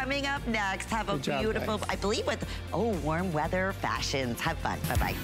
Coming up next, have a Good beautiful, job, I believe with, oh, warm weather fashions. Have fun. Bye-bye.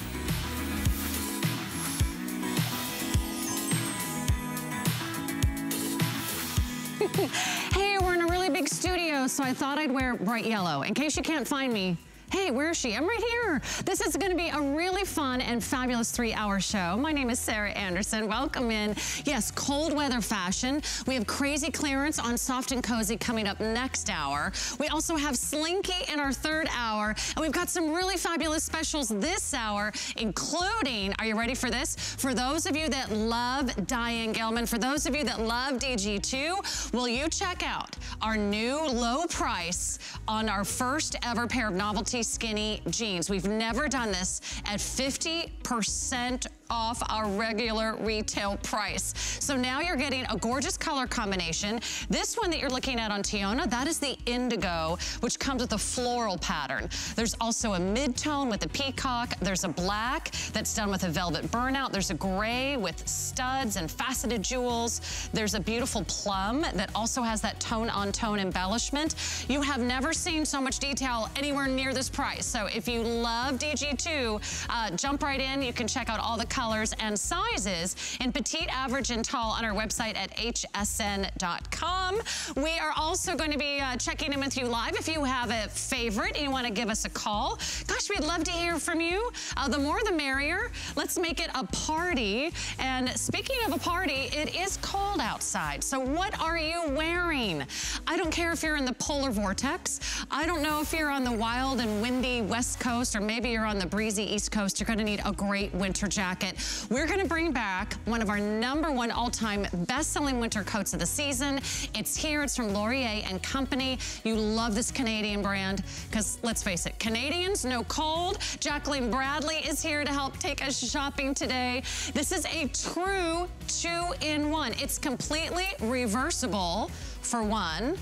hey, we're in a really big studio, so I thought I'd wear bright yellow. In case you can't find me, Hey, where is she? I'm right here. This is gonna be a really fun and fabulous three hour show. My name is Sarah Anderson. Welcome in. Yes, cold weather fashion. We have crazy clearance on soft and cozy coming up next hour. We also have Slinky in our third hour. And we've got some really fabulous specials this hour, including, are you ready for this? For those of you that love Diane Gilman, for those of you that love DG2, will you check out our new low price on our first ever pair of novelty skinny jeans. We've never done this at 50% off our regular retail price. So now you're getting a gorgeous color combination. This one that you're looking at on Tiona, that is the indigo, which comes with a floral pattern. There's also a mid-tone with a peacock. There's a black that's done with a velvet burnout. There's a gray with studs and faceted jewels. There's a beautiful plum that also has that tone-on-tone -tone embellishment. You have never seen so much detail anywhere near this price. So if you love DG2, uh, jump right in. You can check out all the colors colors and sizes in petite, average, and tall on our website at hsn.com. We are also going to be uh, checking in with you live. If you have a favorite and you want to give us a call, gosh, we'd love to hear from you. Uh, the more the merrier. Let's make it a party. And speaking of a party, it is cold outside. So what are you wearing? I don't care if you're in the polar vortex. I don't know if you're on the wild and windy west coast or maybe you're on the breezy east coast. You're going to need a great winter jacket We're gonna bring back one of our number one all-time best-selling winter coats of the season. It's here, it's from Laurier and Company. You love this Canadian brand, because let's face it, Canadians know cold. Jacqueline Bradley is here to help take us shopping today. This is a true two-in-one. It's completely reversible, for one.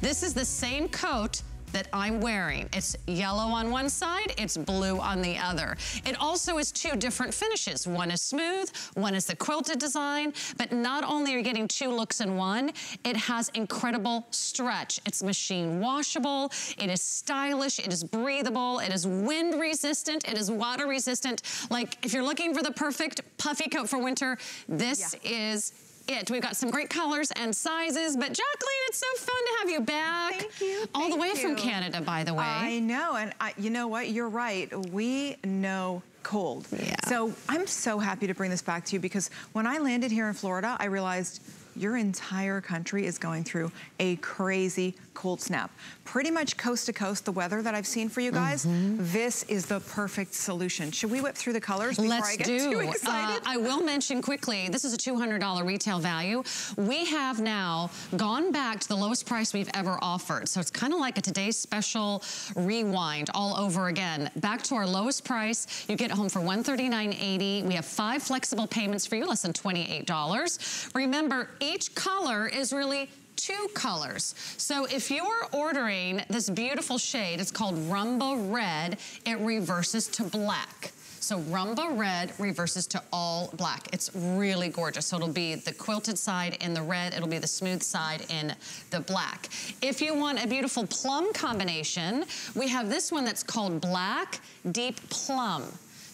This is the same coat that I'm wearing. It's yellow on one side, it's blue on the other. It also is two different finishes. One is smooth, one is the quilted design, but not only are you getting two looks in one, it has incredible stretch. It's machine washable, it is stylish, it is breathable, it is wind resistant, it is water resistant. Like if you're looking for the perfect puffy coat for winter, this yeah. is it. We've got some great colors and sizes, but Jacqueline, it's so fun to have you back. Thank you. All Thank the way you. from Canada, by the way. I know, and I, you know what? You're right. We know cold. Yeah. So I'm so happy to bring this back to you because when I landed here in Florida, I realized your entire country is going through a crazy cold snap. Pretty much coast to coast, the weather that I've seen for you guys, mm -hmm. this is the perfect solution. Should we whip through the colors before Let's I get do. too excited? Uh, I will mention quickly, this is a $200 retail value. We have now gone back to the lowest price we've ever offered. So it's kind of like a today's special rewind all over again. Back to our lowest price. You get home for $139.80. We have five flexible payments for you, less than $28. Remember, each color is really two colors. So if you're ordering this beautiful shade, it's called Rumba Red, it reverses to black. So Rumba Red reverses to all black. It's really gorgeous. So it'll be the quilted side in the red, it'll be the smooth side in the black. If you want a beautiful plum combination, we have this one that's called Black Deep Plum.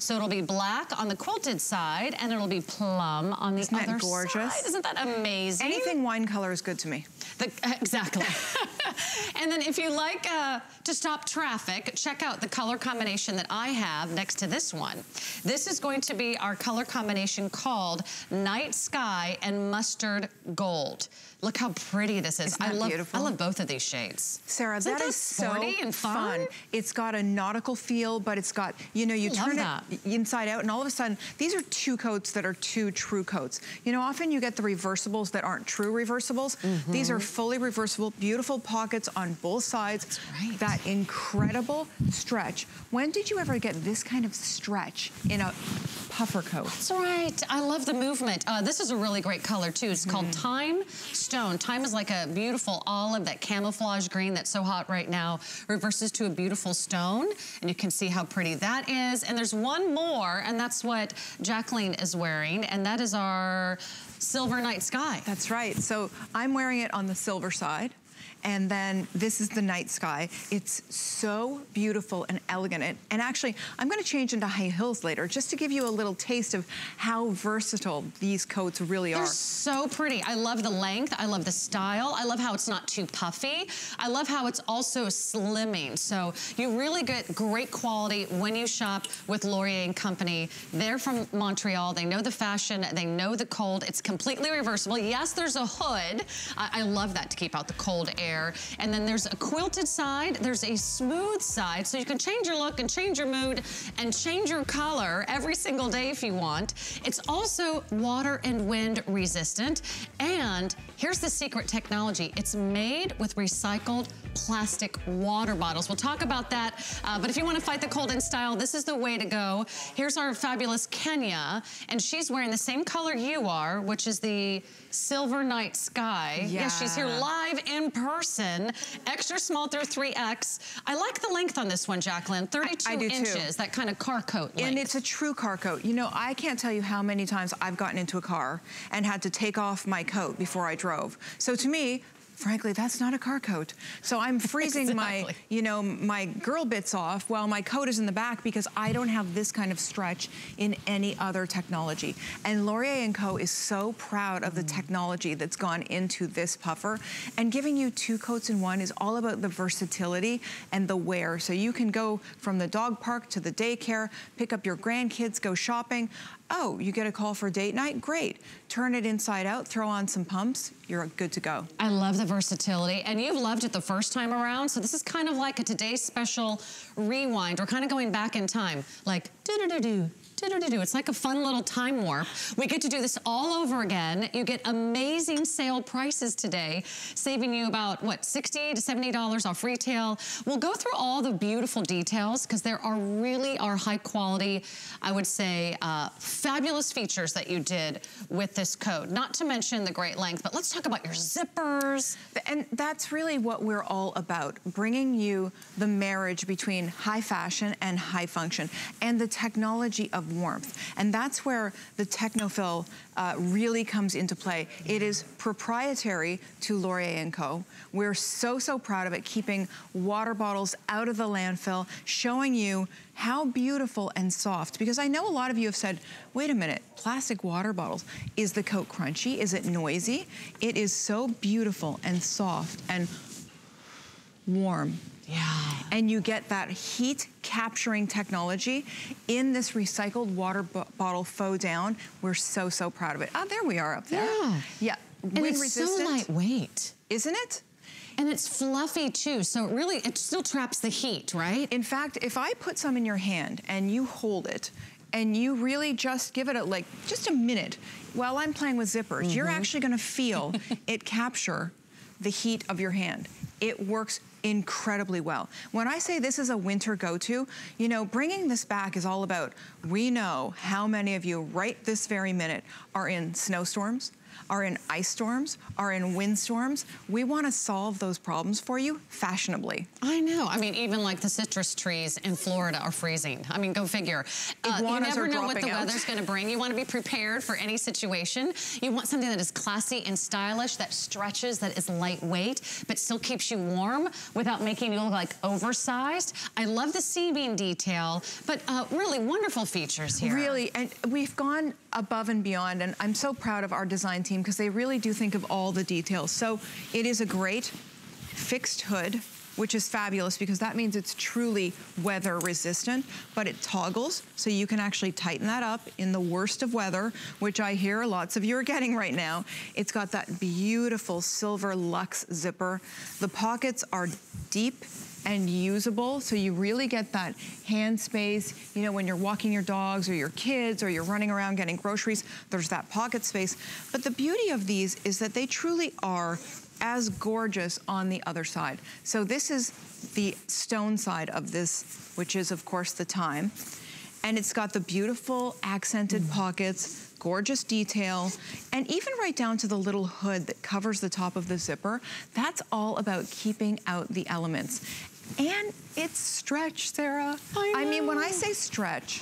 So it'll be black on the quilted side and it'll be plum on the Isn't other that gorgeous? side. Isn't that amazing? Anything wine color is good to me. The, exactly. and then if you like uh, to stop traffic, check out the color combination that I have next to this one. This is going to be our color combination called Night Sky and Mustard Gold. Look how pretty this is. I love beautiful? I love both of these shades. Sarah, Isn't that, is so and fun? fun? It's got a nautical feel, but it's got, you know, you I turn it inside out and all of a sudden, these are two coats that are two true coats. You know, often you get the reversibles that aren't true reversibles. Mm -hmm. These are fully reversible, beautiful pockets on both sides. That's right. That incredible stretch. When did you ever get this kind of stretch in a puffer coat? That's right. I love the movement. Uh, this is a really great color too. It's mm -hmm. called Thyme Stone. Thyme is like a beautiful olive, that camouflage green that's so hot right now, reverses to a beautiful stone. And you can see how pretty that is. And there's one more, and that's what Jacqueline is wearing, and that is our Silver Night Sky. That's right. So I'm wearing it on the silver side. And then this is the night sky. It's so beautiful and elegant. And, and actually, I'm gonna change into high heels later just to give you a little taste of how versatile these coats really They're are. so pretty. I love the length. I love the style. I love how it's not too puffy. I love how it's also slimming. So you really get great quality when you shop with Laurier and Company. They're from Montreal. They know the fashion. They know the cold. It's completely reversible. Yes, there's a hood. I, I love that to keep out the cold air. And then there's a quilted side. There's a smooth side. So you can change your look and change your mood and change your color every single day if you want. It's also water and wind resistant. And here's the secret technology. It's made with recycled plastic water bottles. We'll talk about that. Uh, but if you want to fight the cold in style, this is the way to go. Here's our fabulous Kenya. And she's wearing the same color you are, which is the silver night sky. Yeah. Yes, she's here live in person. Extra small through 3X. I like the length on this one, Jacqueline. 32 I too. inches, that kind of car coat length. And it's a true car coat. You know, I can't tell you how many times I've gotten into a car and had to take off my coat before I drove. So to me, frankly, that's not a car coat. So I'm freezing my, you know, my girl bits off while my coat is in the back because I don't have this kind of stretch in any other technology. And Laurier & Co. is so proud of the mm. technology that's gone into this puffer. And giving you two coats in one is all about the versatility and the wear. So you can go from the dog park to the daycare, pick up your grandkids, go shopping. Oh, you get a call for date night? Great. Turn it inside out, throw on some pumps, you're good to go. I love the versatility, and you've loved it the first time around, so this is kind of like a today's special rewind. We're kind of going back in time, like do-do-do-do, do-do-do-do. It's like a fun little time warp. We get to do this all over again. You get amazing sale prices today, saving you about, what, 60 to $70 off retail. We'll go through all the beautiful details, because there are really are high quality, I would say, uh, fabulous features that you did with this coat. Not to mention the great length, but let's talk about your zippers. And that's really what we're all about, bringing you the marriage between high fashion and high function and the technology of warmth. And that's where the Technofill uh, really comes into play. It is proprietary to Laurier & Co. We're so, so proud of it, keeping water bottles out of the landfill, showing you how beautiful and soft, because I know a lot of you have said, wait a minute, plastic water bottles, is the coat crunchy? Is it noisy? It is so beautiful and soft and warm. Yeah. And you get that heat capturing technology in this recycled water bo bottle faux down. We're so, so proud of it. Oh, there we are up there. Yeah. Yeah, And wind it's resistant, so lightweight. isn't it? And it's fluffy too, so it really, it still traps the heat, right? In fact, if I put some in your hand and you hold it, and you really just give it a, like, just a minute while I'm playing with zippers, you're mm-hmm. actually gonna feel it capture the heat of your hand. It works incredibly well. When I say this is a winter go-to, you know, bringing this back is all about, we know how many of you right this very minute are in snowstorms, are in ice storms, are in wind storms. We wanna solve those problems for you fashionably. I know. I mean, even like the citrus trees in Florida are freezing. I mean, go figure. Uh, you never know what the out. weather's going to bring. You want to be prepared for any situation. You want something that is classy and stylish, that stretches, that is lightweight, but still keeps you warm without making you look like oversized. I love the C-beam detail, but uh, really wonderful features here. Really, and we've gone above and beyond, and I'm so proud of our design team because they really do think of all the details. So it is a great fixed hood, which is fabulous because that means it's truly weather resistant, but it toggles, so you can actually tighten that up in the worst of weather, which I hear lots of you are getting right now. It's got that beautiful silver luxe zipper. The pockets are deep and usable. So you really get that hand space, you know, when you're walking your dogs or your kids or you're running around getting groceries, there's that pocket space. But the beauty of these is that they truly are as gorgeous on the other side. So this is the stone side of this, which is of course the time. And it's got the beautiful accented mm. pockets, gorgeous detail, and even right down to the little hood that covers the top of the zipper. That's all about keeping out the elements. And it's stretch, Sarah. I mean, when I say stretch,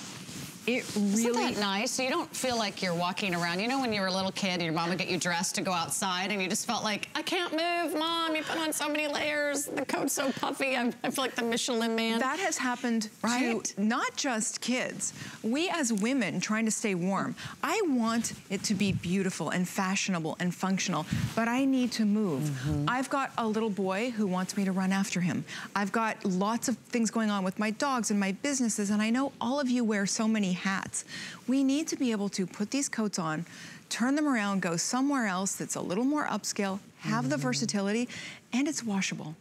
It really... Isn't that nice? So you don't feel like you're walking around. You know when you were a little kid and your mom would get you dressed to go outside and you just felt like, I can't move, mom. You put on so many layers. The coat's so puffy. I, I feel like the Michelin man. That has happened right? to not just kids. We as women trying to stay warm. I want it to be beautiful and fashionable and functional, but I need to move. Mm -hmm. I've got a little boy who wants me to run after him. I've got lots of things going on with my dogs and my businesses, and I know all of you wear so many hats. We need to be able to put these coats on, turn them around, go somewhere else that's a little more upscale, have mm -hmm. the mm-hmm. versatility, and it's washable.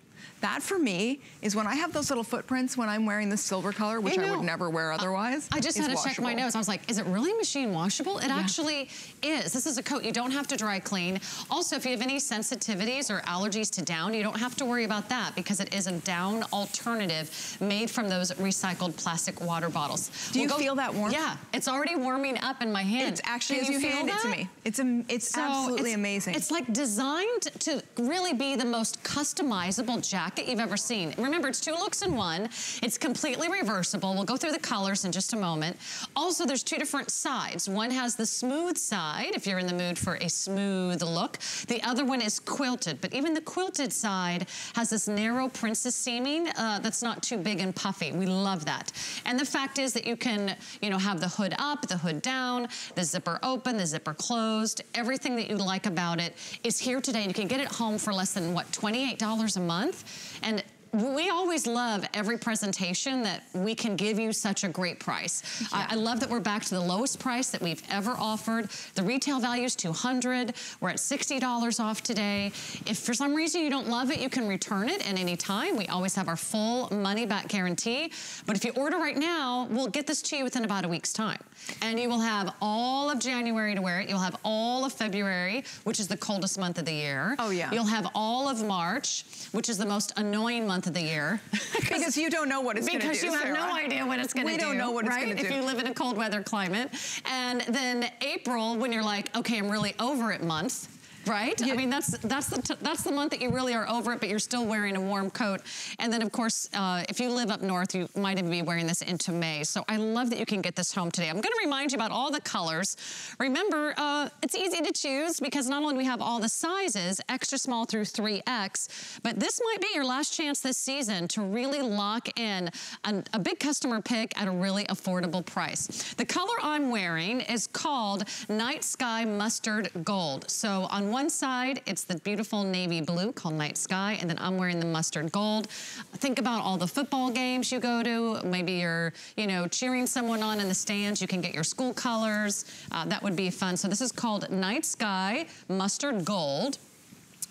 That for me is when I have those little footprints when I'm wearing the silver color, which I, I would never wear otherwise. I, just had to washable. check my nose. I was like, is it really machine washable? It yeah. actually is. This is a coat you don't have to dry clean. Also, if you have any sensitivities or allergies to down, you don't have to worry about that because it is a down alternative made from those recycled plastic water bottles. Do we'll you feel that warm? Yeah, it's already warming up in my hand. It's actually Can as you, you it to me. It's, a, it's so absolutely it's, amazing. It's like designed to really be the most customizable jacket jacket you've ever seen. Remember, it's two looks in one. It's completely reversible. We'll go through the colors in just a moment. Also, there's two different sides. One has the smooth side, if you're in the mood for a smooth look. The other one is quilted, but even the quilted side has this narrow princess seaming uh, that's not too big and puffy. We love that. And the fact is that you can, you know, have the hood up, the hood down, the zipper open, the zipper closed. Everything that you like about it is here today. You can get it home for less than, what, $28 a month? And we always love every presentation that we can give you such a great price. Yeah. I, I, love that we're back to the lowest price that we've ever offered. The retail value is 200. We're at $60 off today. If for some reason you don't love it, you can return it at any time. We always have our full money back guarantee. But if you order right now, we'll get this to you within about a week's time. And you will have all of January to wear it. You'll have all of February, which is the coldest month of the year. Oh, yeah. You'll have all of March, which is the most annoying month of the year. because you don't know what it's going to do, Because you have Sarah. no idea what it's going to do. We don't know what right? it's going to do. If you live in a cold weather climate. And then April, when you're like, okay, I'm really over it month, right? Yeah. I mean, that's that's the that's the month that you really are over it, but you're still wearing a warm coat. And then, of course, uh, if you live up north, you might even be wearing this into May. So I love that you can get this home today. I'm going to remind you about all the colors. Remember, uh, it's easy to choose because not only do we have all the sizes, extra small through 3X, but this might be your last chance this season to really lock in a, a big customer pick at a really affordable price. The color I'm wearing is called Night Sky Mustard Gold. So on one side, it's the beautiful navy blue called Night Sky, and then I'm wearing the mustard gold. Think about all the football games you go to. Maybe you're, you know, cheering someone on in the stands. You can get your school colors. Uh, that would be fun. So this is called Night Sky Mustard Gold.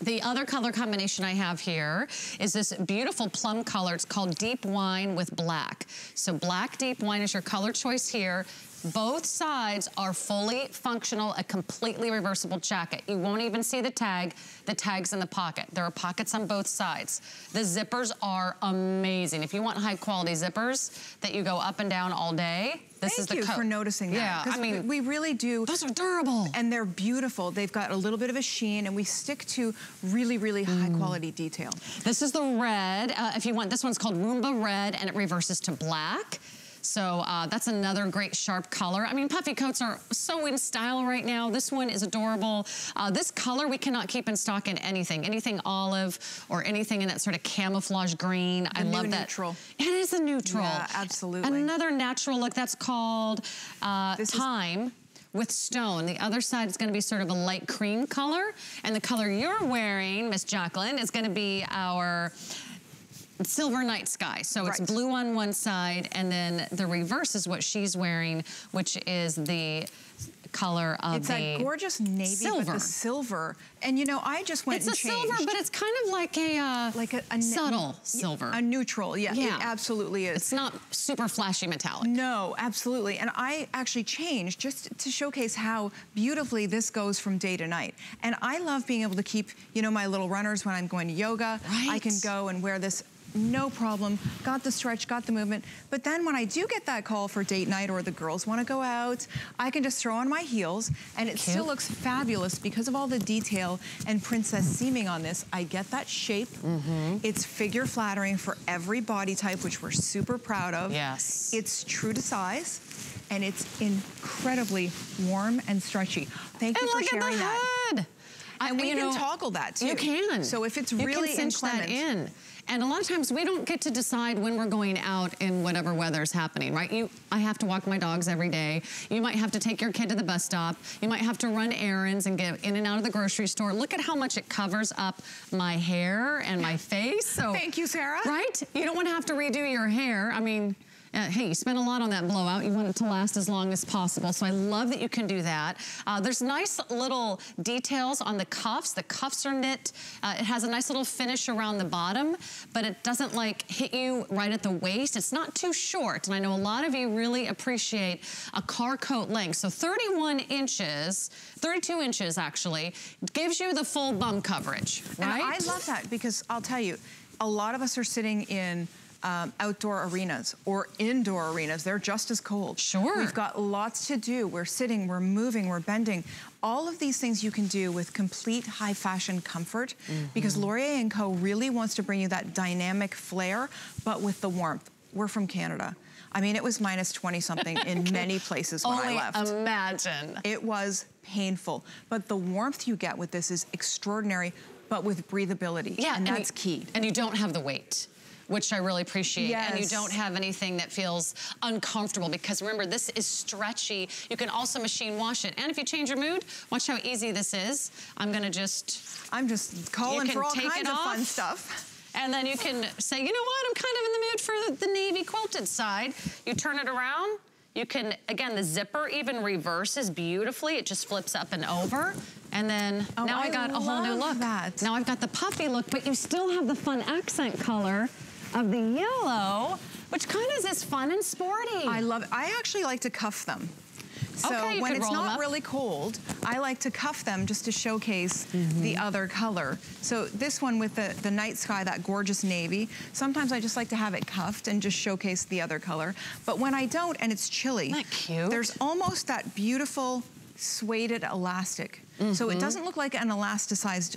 The other color combination I have here is this beautiful plum color. It's called Deep Wine with Black. So black deep wine is your color choice here. Both sides are fully functional, a completely reversible jacket. You won't even see the tag. The tag's in the pocket. There are pockets on both sides. The zippers are amazing. If you want high quality zippers that you go up and down all day, this Thank is the you for noticing that. Yeah, I mean, we really do. Those are durable. And they're beautiful. They've got a little bit of a sheen and we stick to really, really mm. high quality detail. This is the red. Uh, if you want, this one's called Rumba Red and it reverses to black. So uh, that's another great sharp color. I mean, puffy coats are so in style right now. This one is adorable. Uh, this color we cannot keep in stock in anything. Anything olive or anything in that sort of camouflage green. The I love that. neutral. It is a neutral. Yeah, absolutely. Another natural look that's called uh, Thyme with stone. The other side is gonna be sort of a light cream color. And the color you're wearing, Miss Jacqueline, is gonna be our silver night sky. So right. it's blue on one side and then the reverse is what she's wearing, which is the color of it's the It's that gorgeous navy silver. with the silver. And you know, I just went it's and changed. It's a silver, but it's kind of like a, uh, like a, a subtle silver. A neutral, yeah, yeah, it absolutely is. It's not super flashy metallic. No, absolutely. And I actually changed just to showcase how beautifully this goes from day to night. And I love being able to keep, you know, my little runners when I'm going to yoga. Right. I can go and wear this no problem, got the stretch, got the movement. But then when I do get that call for date night or the girls wanna go out, I can just throw on my heels and it Cute. still looks fabulous because of all the detail and princess seaming on this. I get that shape. Mm -hmm. It's figure flattering for every body type, which we're super proud of. Yes. It's true to size. and it's incredibly warm and stretchy. Thank and you for sharing that. Hood. And we can know, toggle that too. You can. So if it's you really can cinch inclement, that in. And a lot of times we don't get to decide when we're going out in whatever weather's happening, right? You, I have to walk my dogs every day. You might have to take your kid to the bus stop. You might have to run errands and get in and out of the grocery store. Look at how much it covers up my hair and my face. So Thank you, Sarah. Right? You don't want to have to redo your hair. I mean, uh, hey, you spent a lot on that blowout. You want it to last as long as possible. So I love that you can do that. Uh, there's nice little details on the cuffs. The cuffs are knit. Uh, it has a nice little finish around the bottom, but it doesn't like hit you right at the waist. It's not too short. And I know a lot of you really appreciate a car coat length. So 31 inches, 32 inches actually, gives you the full bum coverage, right? And I love that because I'll tell you, a lot of us are sitting in um, outdoor arenas or indoor arenas. They're just as cold. Sure. We've got lots to do. We're sitting, we're moving, we're bending. All of these things you can do with complete high fashion comfort mm -hmm. because Laurier & Co. really wants to bring you that dynamic flair, but with the warmth. We're from Canada. I mean, it was minus 20 something in many places when Only I left. imagine. It was painful. But the warmth you get with this is extraordinary, but with breathability. Yeah. And, and that's you, key. And you don't have the weight which I really appreciate. Yes. And you don't have anything that feels uncomfortable because remember, this is stretchy. You can also machine wash it. And if you change your mood, watch how easy this is. I'm gonna just... I'm just calling for all kinds of fun stuff. And then you can say, you know what, I'm kind of in the mood for the, navy quilted side. You turn it around, you can, again, the zipper even reverses beautifully. It just flips up and over. And then oh, now I, I got a whole new look. That. Now I've got the puffy look, but you still have the fun accent color of the yellow, which kind of is fun and sporty. I love it. I actually like to cuff them. So okay, when it's not really cold, I like to cuff them just to showcase mm -hmm. the other color. So this one with the, the night sky, that gorgeous navy, sometimes I just like to have it cuffed and just showcase the other color. But when I don't and it's chilly, there's almost that beautiful suede elastic. Mm -hmm. So it mm-hmm. doesn't look like an elasticized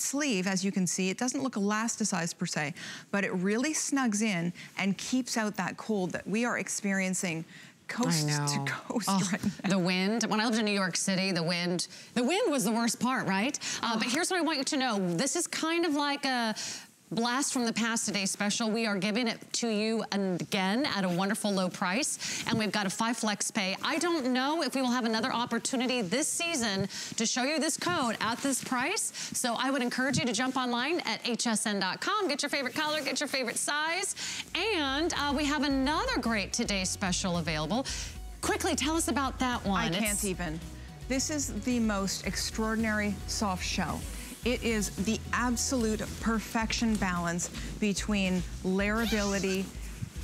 sleeve, as you can see, it doesn't look elasticized per se, but it really snugs in and keeps out that cold that we are experiencing coast to coast oh, right now. The wind, when I lived in New York City, the wind, the wind was the worst part, right? Uh, oh. But here's what I want you to know. This is kind of like a, Blast from the Past Today special. We are giving it to you again at a wonderful low price. And we've got a five flex pay. I don't know if we will have another opportunity this season to show you this code at this price. So I would encourage you to jump online at hsn.com, get your favorite color, get your favorite size. And uh, we have another great Today special available. Quickly, tell us about that one. I can't it's even. This is the most extraordinary soft shell. It is the absolute perfection balance between layerability.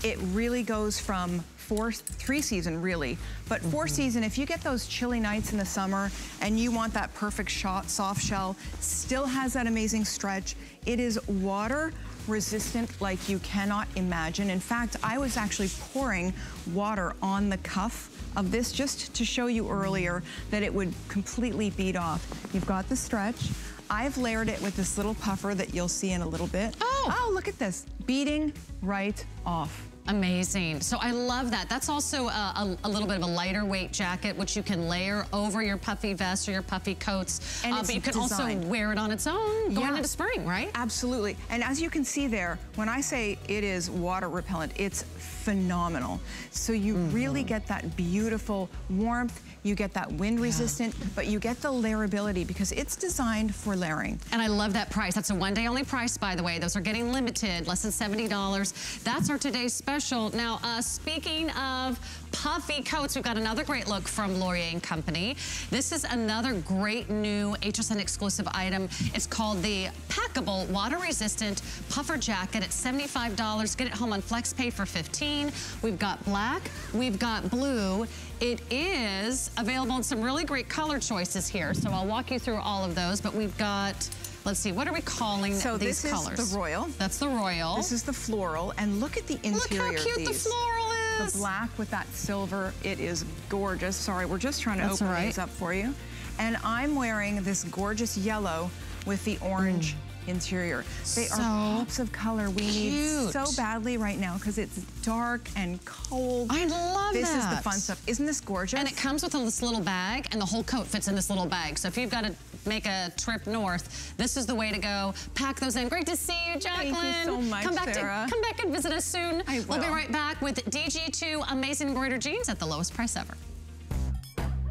It really goes from four, three season really, but 4 mm -hmm. season, if you get those chilly nights in the summer and you want that perfect shot, soft shell, still has that amazing stretch. It is water resistant like you cannot imagine. In fact, I was actually pouring water on the cuff of this just to show you earlier that it would completely beat off. You've got the stretch. I've layered it with this little puffer that you'll see in a little bit. Oh. Oh, look at this. Beating right off. Amazing. So I love that. That's also a, a, a, little bit of a lighter weight jacket, which you can layer over your puffy vest or your puffy coats. And uh, but you can designed. also wear it on its own going yeah. into spring, right? Absolutely. And as you can see there, when I say it is water repellent, it's phenomenal. So you mm -hmm. really get that beautiful warmth you get that wind yeah. resistant, but you get the layerability because it's designed for layering. And I love that price. That's a one day only price, by the way. Those are getting limited, less than $70. That's our today's special. Now, uh, speaking of puffy coats, we've got another great look from Laurier and Company. This is another great new HSN exclusive item. It's called the Packable Water Resistant Puffer Jacket at $75. Get it home on FlexPay for 15. We've got black, we've got blue. It is available in some really great color choices here. So I'll walk you through all of those, but we've got Let's see, what are we calling so these colors? So this is the royal. That's the royal. This is the floral, and look at the interior Look how cute the floral is. The black with that silver, it is gorgeous. Sorry, we're just trying to That's open right. these up for you. And I'm wearing this gorgeous yellow with the orange mm interior. They so are pops of color we cute. need so badly right now because it's dark and cold. I love this that. This is the fun stuff. Isn't this gorgeous? And it comes with this little bag, and the whole coat fits in this little bag. So if you've got to make a trip north, this is the way to go. Pack those in. Great to see you, Jacqueline. Thank you so much, come back Sarah. To, come back and visit us soon. I We'll be right back with DG2 Amazing Embroidered Jeans at the lowest price ever.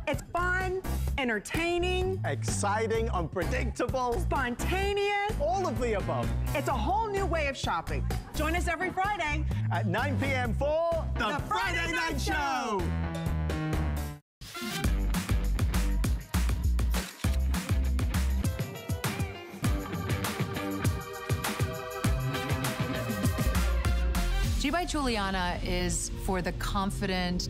It's fun, entertaining, Exciting, unpredictable, spontaneous. all of the above. It's a whole new way of shopping. Join us every Friday. At 9 p.m. for The, The Friday Night Show. G by Juliana is for the confident,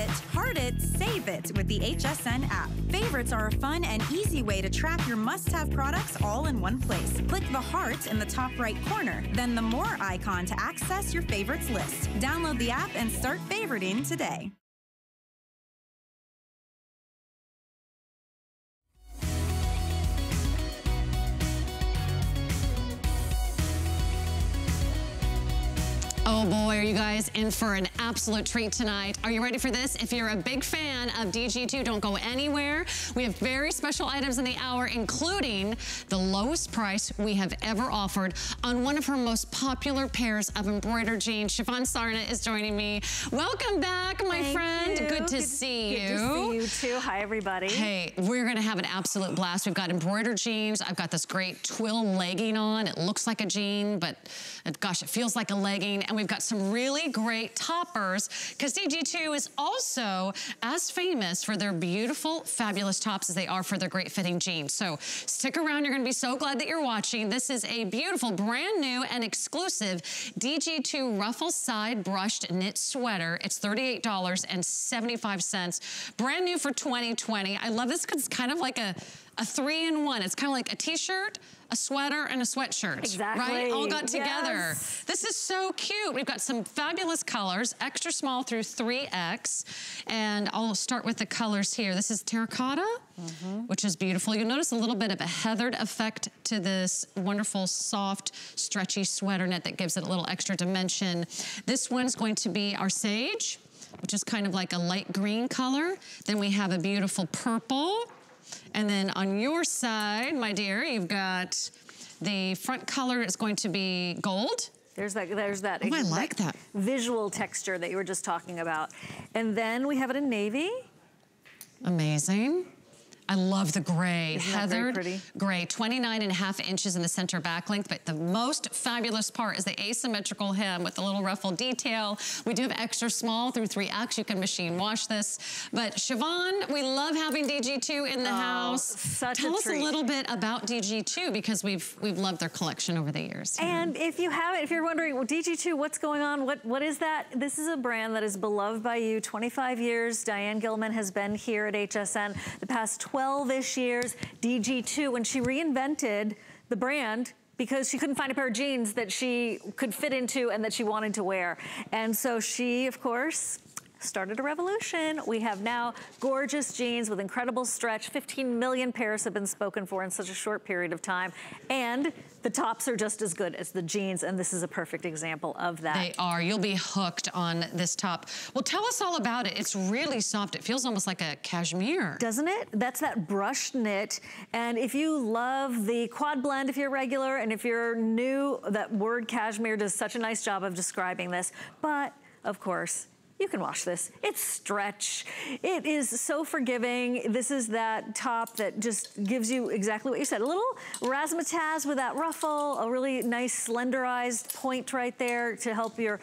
It, heart it, save it with the HSN app. Favorites are a fun and easy way to track your must have products all in one place. Click the heart in the top right corner, then the more icon to access your favorites list. Download the app and start favoriting today. Oh boy, are you guys in for an absolute treat tonight. Are you ready for this? If you're a big fan of DG2, don't go anywhere. We have very special items in the hour, including the lowest price we have ever offered on one of her most popular pairs of embroidered jeans. Siobhan Sarna is joining me. Welcome back, my Thank friend. Good to see you. Good to see you too. Hi, everybody. Hey, we're gonna have an absolute blast. We've got embroidered jeans. I've got this great twill legging on. It looks like a jean, but it, gosh, it feels like a legging. And we've got some really great toppers because DG2 is also as famous for their beautiful, fabulous tops as they are for their great fitting jeans. So stick around. You're gonna be so glad that you're watching. This is a beautiful, brand new and exclusive DG2 ruffle side brushed knit sweater. It's $38.75. Brand new for 2020. I love this because it's kind of like a, a three in one. It's kind of like a t-shirt, a sweater, and a sweatshirt. Exactly. Right? All got together. Yes. This is so cute. We've got some fabulous colors, extra small through 3X. And I'll start with the colors here. This is terracotta, Mm-hmm. which is beautiful. You'll notice a little bit of a heathered effect to this wonderful, soft, stretchy sweater net that gives it a little extra dimension. This one's going to be our sage, which is kind of like a light green color. Then we have a beautiful purple. And then on your side, my dear, you've got the front color is going to be gold. There's that. There's that. Oh, I like that. visual texture that you were just talking about. And then we have it in navy. Amazing. I love the gray, Isn't heathered gray, 29 and a half inches in the center back length. But the most fabulous part is the asymmetrical hem with the little ruffle detail. We do have extra small through 3X. You can machine wash this. But Siobhan, we love having DG2 in the Oh, house. such a Tell us treat. a little bit about DG2 because we've we've loved their collection over the years. And if you haven't, if you're wondering, well, DG2, what's going on? What What is that? This is a brand that is beloved by you. 25 years. Diane Gilman has been here at HSN the past 12-ish years. DG2, when she reinvented the brand, because she couldn't find a pair of jeans that she could fit into and that she wanted to wear. And so she, of course, started a revolution. We have now gorgeous jeans with incredible stretch. 15 million pairs have been spoken for in such a short period of time. And the tops are just as good as the jeans, and this is a perfect example of that. They are. You'll be hooked on this top. Well, tell us all about it. It's really soft. It feels almost like a cashmere. Doesn't it? That's that brushed knit. And if you love the quad blend, if you're regular, and if you're new, that word cashmere does such a nice job of describing this. But, of course, you can wash this. It's stretch. It is so forgiving. This is that top that just gives you exactly what you said. A little razzmatazz with that ruffle, a really nice slenderized point right there to help your,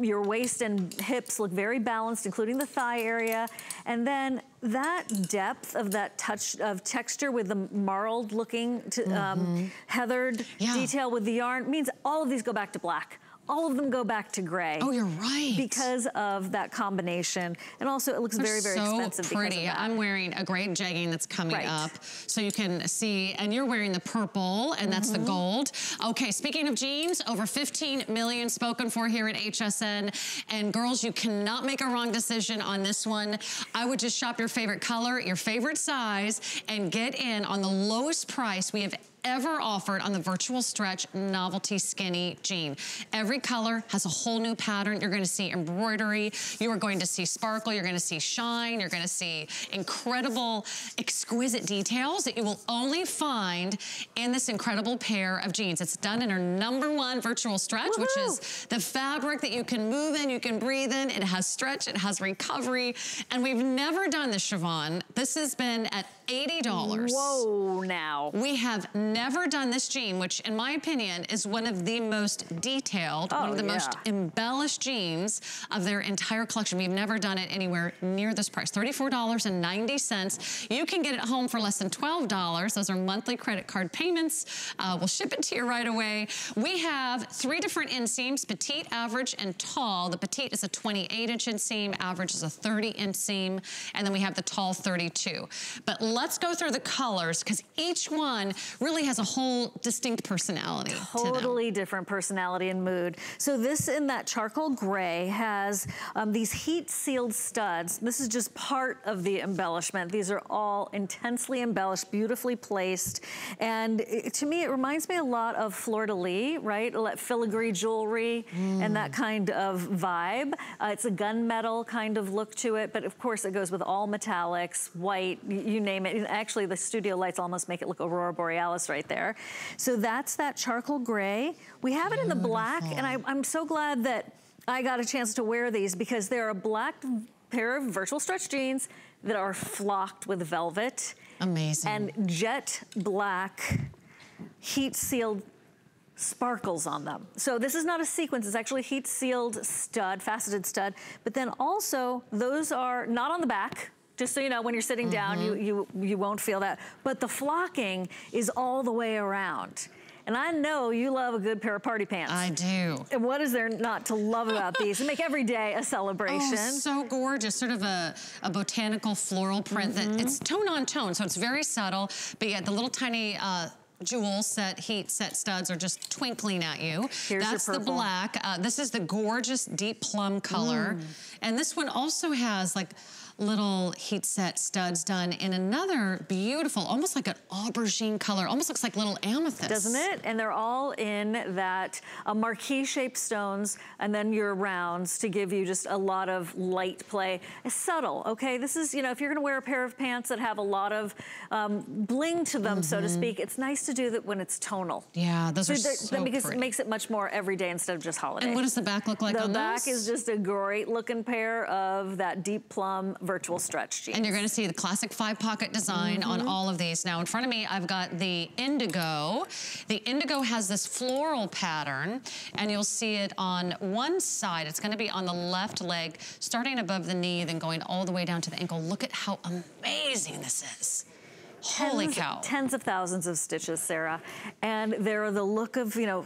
your waist and hips look very balanced, including the thigh area. And then that depth of that touch of texture with the marled looking to, um, heathered Yeah. detail with the yarn means all of these go back to black. All of them go back to gray. Oh, you're right. Because of that combination. And also it looks They're very, very so expensive pretty. I'm wearing a great jegging that's coming Right. up. So you can see, and you're wearing the purple, and that's the Mhm. gold. Okay, speaking of jeans, over 15 million spoken for here at HSN. And girls, you cannot make a wrong decision on this one. I would just shop your favorite color, your favorite size, and get in on the lowest price we have ever offered on the virtual stretch novelty skinny jean. Every color has a whole new pattern. You're gonna see embroidery. You are going to see sparkle. You're gonna see shine. You're gonna see incredible, exquisite details that you will only find in this incredible pair of jeans. It's done in our number one virtual stretch, which is the fabric that you can move in, you can breathe in. It has stretch, it has recovery. And we've never done this, Siobhan. This has been at $80. Whoa, now. We have never done this jean, which in my opinion is one of the most detailed, one Oh, of the most embellished jeans of their entire collection. We've never done it anywhere near this price, $34.90. You can get it home for less than $12. Those are monthly credit card payments. Uh, we'll ship it to you right away. We have three different inseams, petite, average, and tall. The petite is a 28 inch inseam, average is a 30 inch seam, and then we have the tall 32. But let's go through the colors because each one really has a whole distinct personality to. Totally different personality and mood. So this in that charcoal gray has um, these heat sealed studs. This is just part of the embellishment. These are all intensely embellished, beautifully placed. And it- to me, it reminds me a lot of de Lis, right? Like filigree jewelry and that kind of vibe. Uh, it's a gunmetal kind of look to it, but of course it goes with all metallics, white, you name And Actually, the studio lights almost make it look Aurora Borealis right there. So that's that charcoal gray. We have it in the black, and I, I'm so glad that I got a chance to wear these because they're a black pair of virtual stretch jeans that are flocked with velvet. Amazing. And jet black heat sealed sparkles on them. So this is not a sequence, it's actually heat sealed stud, faceted stud. But then also those are not on the back, just so you know, when you're sitting down, you, you, you won't feel that. But the flocking is all the way around. And I know you love a good pair of party pants. I do. And what is there not to love about these? They make every day a celebration. Oh, so gorgeous. Sort of a, a botanical floral print Mm-hmm. that it's tone on tone, so it's very subtle, but yet the little tiny uh, jewel set, heat set studs are just twinkling at you. Here's That's the black. Uh, this is the gorgeous deep plum color. Mm. And this one also has like little heat set studs done in another beautiful, almost like an aubergine color. Almost looks like little amethyst. Doesn't it? And they're all in that uh, marquee shaped stones and then your rounds to give you just a lot of light play. It's subtle, okay? This is, you know, if you're gonna wear a pair of pants that have a lot of um, bling to them, so to Mhm. speak, it's nice to do that when it's tonal. Yeah, those are they're- so because pretty. it makes it much more everyday instead of just holiday. And what does the back look like the back those? is just a great looking pair of that deep plum virtual stretch jeans. And you're gonna see the classic five pocket design on Mhm. all of these. Now in front of me, I've got the indigo. The indigo has this floral pattern and you'll see it on one side. It's gonna be on the left leg, starting above the knee, then going all the way down to the ankle. Look at how amazing this is. Holy tens, cow. Tens of thousands of stitches, Sarah. And they're the look of, you know,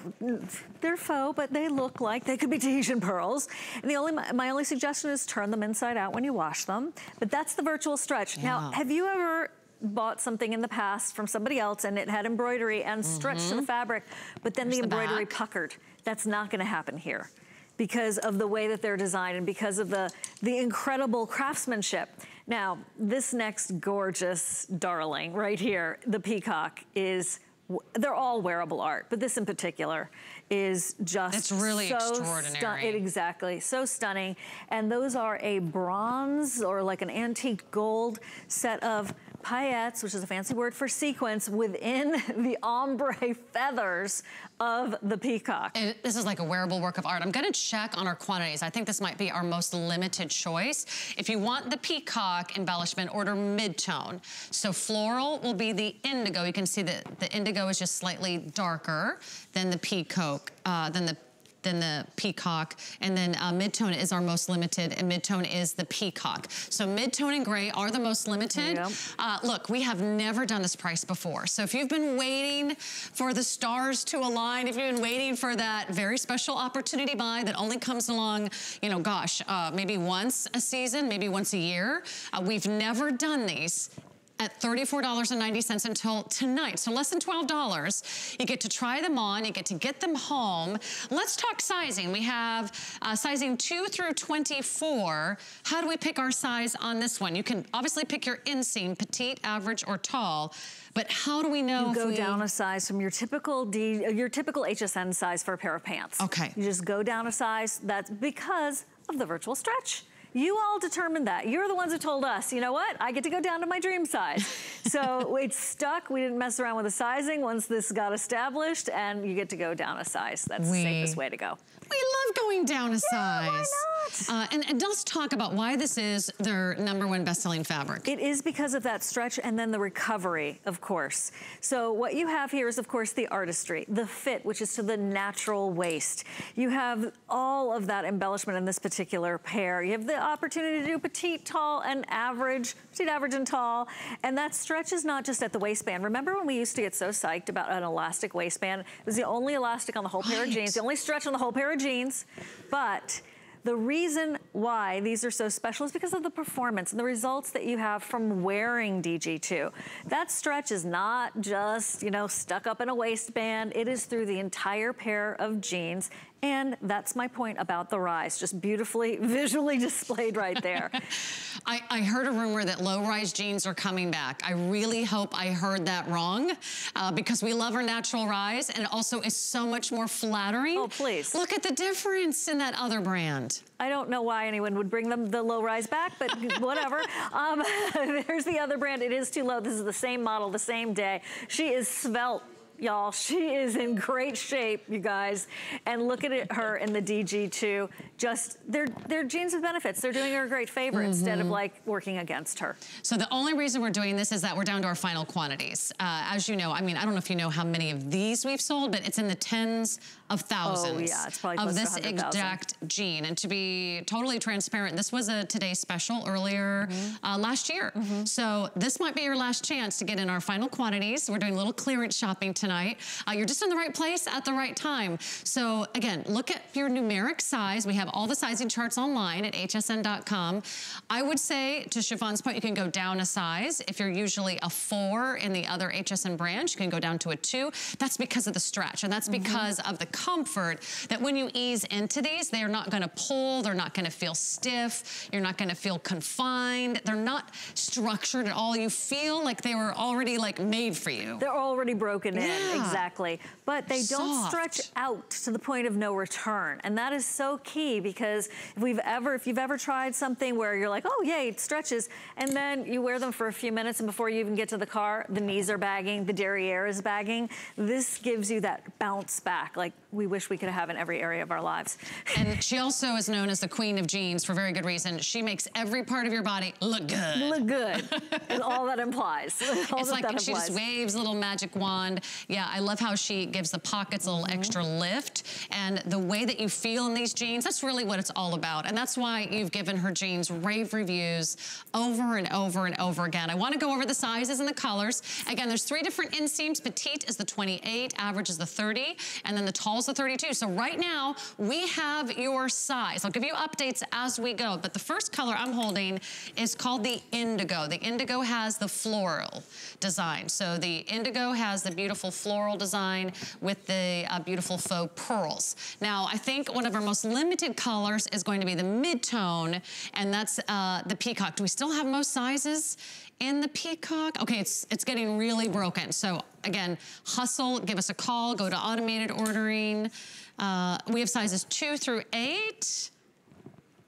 they're faux, but they look like they could be Tahitian pearls. And the only, my only suggestion is turn them inside out when you wash them. But that's the virtual stretch. Now, have you ever bought something in the past from somebody else and it had embroidery and stretched to the Mhm. fabric, but then There's the embroidery puckered? That's not gonna happen here because of the way that they're designed and because of the, the incredible craftsmanship. Now, this next gorgeous darling right here, the peacock, is, they're all wearable art, but this in particular is just It's really so extraordinary. exactly, so stunning. And those are a bronze or like an antique gold set of paillettes, which is a fancy word for sequence, within the ombre feathers of the peacock. This is like a wearable work of art. I'm gonna check on our quantities. I think this might be our most limited choice. If you want the peacock embellishment, order mid-tone. So floral will be the indigo. You can see that the indigo is just slightly darker than the peacock, uh, than the than the peacock. And then uh, mid-tone is our most limited and mid-tone is the peacock. So mid-tone and gray are the most limited. Yep. Uh, look, we have never done this price before. So if you've been waiting for the stars to align, if you've been waiting for that very special opportunity buy that only comes along, you know, gosh, uh, maybe once a season, maybe once a year, uh, we've never done these at $34.90 until tonight. So less than $12. You get to try them on. You get to get them home. Let's talk sizing. We have uh, sizing 2 through 24. How do we pick our size on this one? You can obviously pick your inseam, petite, average, or tall. But how do we know You go we... down a size from your typical D, your typical HSN size for a pair of pants. Okay. You just go down a size. That's because of the virtual stretch. You all determined that. You're the ones who told us, you know what? I get to go down to my dream size. so it's stuck. We didn't mess around with the sizing once this got established and you get to go down a size. That's We- the safest way to go. We love going down a Yeah, why size. Uh, and, and let's talk about why this is their number one best-selling fabric. It is because of that stretch and then the recovery, of course. So what you have here is, of course, the artistry, the fit, which is to the natural waist. You have all of that embellishment in this particular pair. You have the opportunity to do petite, tall, and average, petite, average, and tall. And that stretch is not just at the waistband. Remember when we used to get so psyched about an elastic waistband? It was the only elastic on the whole pair of jeans, the only stretch on the whole pair of jeans. But the reason why these are so special is because of the performance and the results that you have from wearing DG2. That stretch is not just, you know, stuck up in a waistband. It is through the entire pair of jeans. And that's my point about the rise, just beautifully visually displayed right there. I, I heard a rumor that low-rise jeans are coming back. I really hope I heard that wrong uh, because we love our natural rise and it also is so much more flattering. Oh, please. Look at the difference in that other brand. I don't know why anyone would bring them the low rise back, but whatever. Um, there's the other brand. It is too low. This is the same model, the same day. She is svelte. Y'all, she is in great shape, you guys. And look at her in the DG2. Just, they're, they're jeans with benefits. They're doing her a great favor instead of like working against her. So the only reason we're doing this is that we're down to our final quantities. Uh, as you know, I mean, I don't know if you know how many of these we've sold, but it's in the tens of thousands Oh, yeah, it's probably of this 100,000. exact jean. And to be totally transparent, this was a today special earlier Mm-hmm. uh, last year. So this might be your last chance to get in our final quantities. We're doing a little clearance shopping tonight. Uh, you're just in the right place at the right time. So again, look at your numeric size. We have all the sizing charts online at hsn.com. I would say, to Siobhan's point, you can go down a size. If you're usually a four in the other HSN branch, you can go down to a two. That's because of the stretch, and that's because of the comfort that when you ease into these, they're not gonna pull, they're not gonna feel stiff, you're not gonna feel confined, they're not structured at all. You feel like they were already like made for you. They're already broken in, Yeah. exactly. But they don't stretch out to the point of no return. And that is so key because if we've ever, if you've ever tried something where you're like, oh yay, it stretches, and then you wear them for a few minutes and before you even get to the car, the knees are bagging, the derriere is bagging. This gives you that bounce back like we wish we could have in every area of our lives. And she also is known as the queen of jeans for very good reason. She makes every part of your body look good. Look good, and all that implies. All it's that like that she just waves a little magic wand. Yeah, I love how she gives the pockets a little Mm-hmm. extra lift. And the way that you feel in these jeans, that's really what it's all about. And that's why you've given her jeans rave reviews over and over and over again. I want to go over the sizes and the colors. Again, there's three different inseams. Petite is the 28, average is the 30, and then the tall the 32. So right now, we have your size. I'll give you updates as we go. But the first color I'm holding is called the indigo. The indigo has the floral design. So the indigo has the beautiful floral design with the uh, beautiful faux pearls. Now, I think one of our most limited colors is going to be the mid-tone, and that's uh, the peacock. Do we still have most sizes? In the peacock? Okay, it's it's getting really broken. So again, hustle, give us a call, go to automated ordering. Uh, we have sizes two through eight.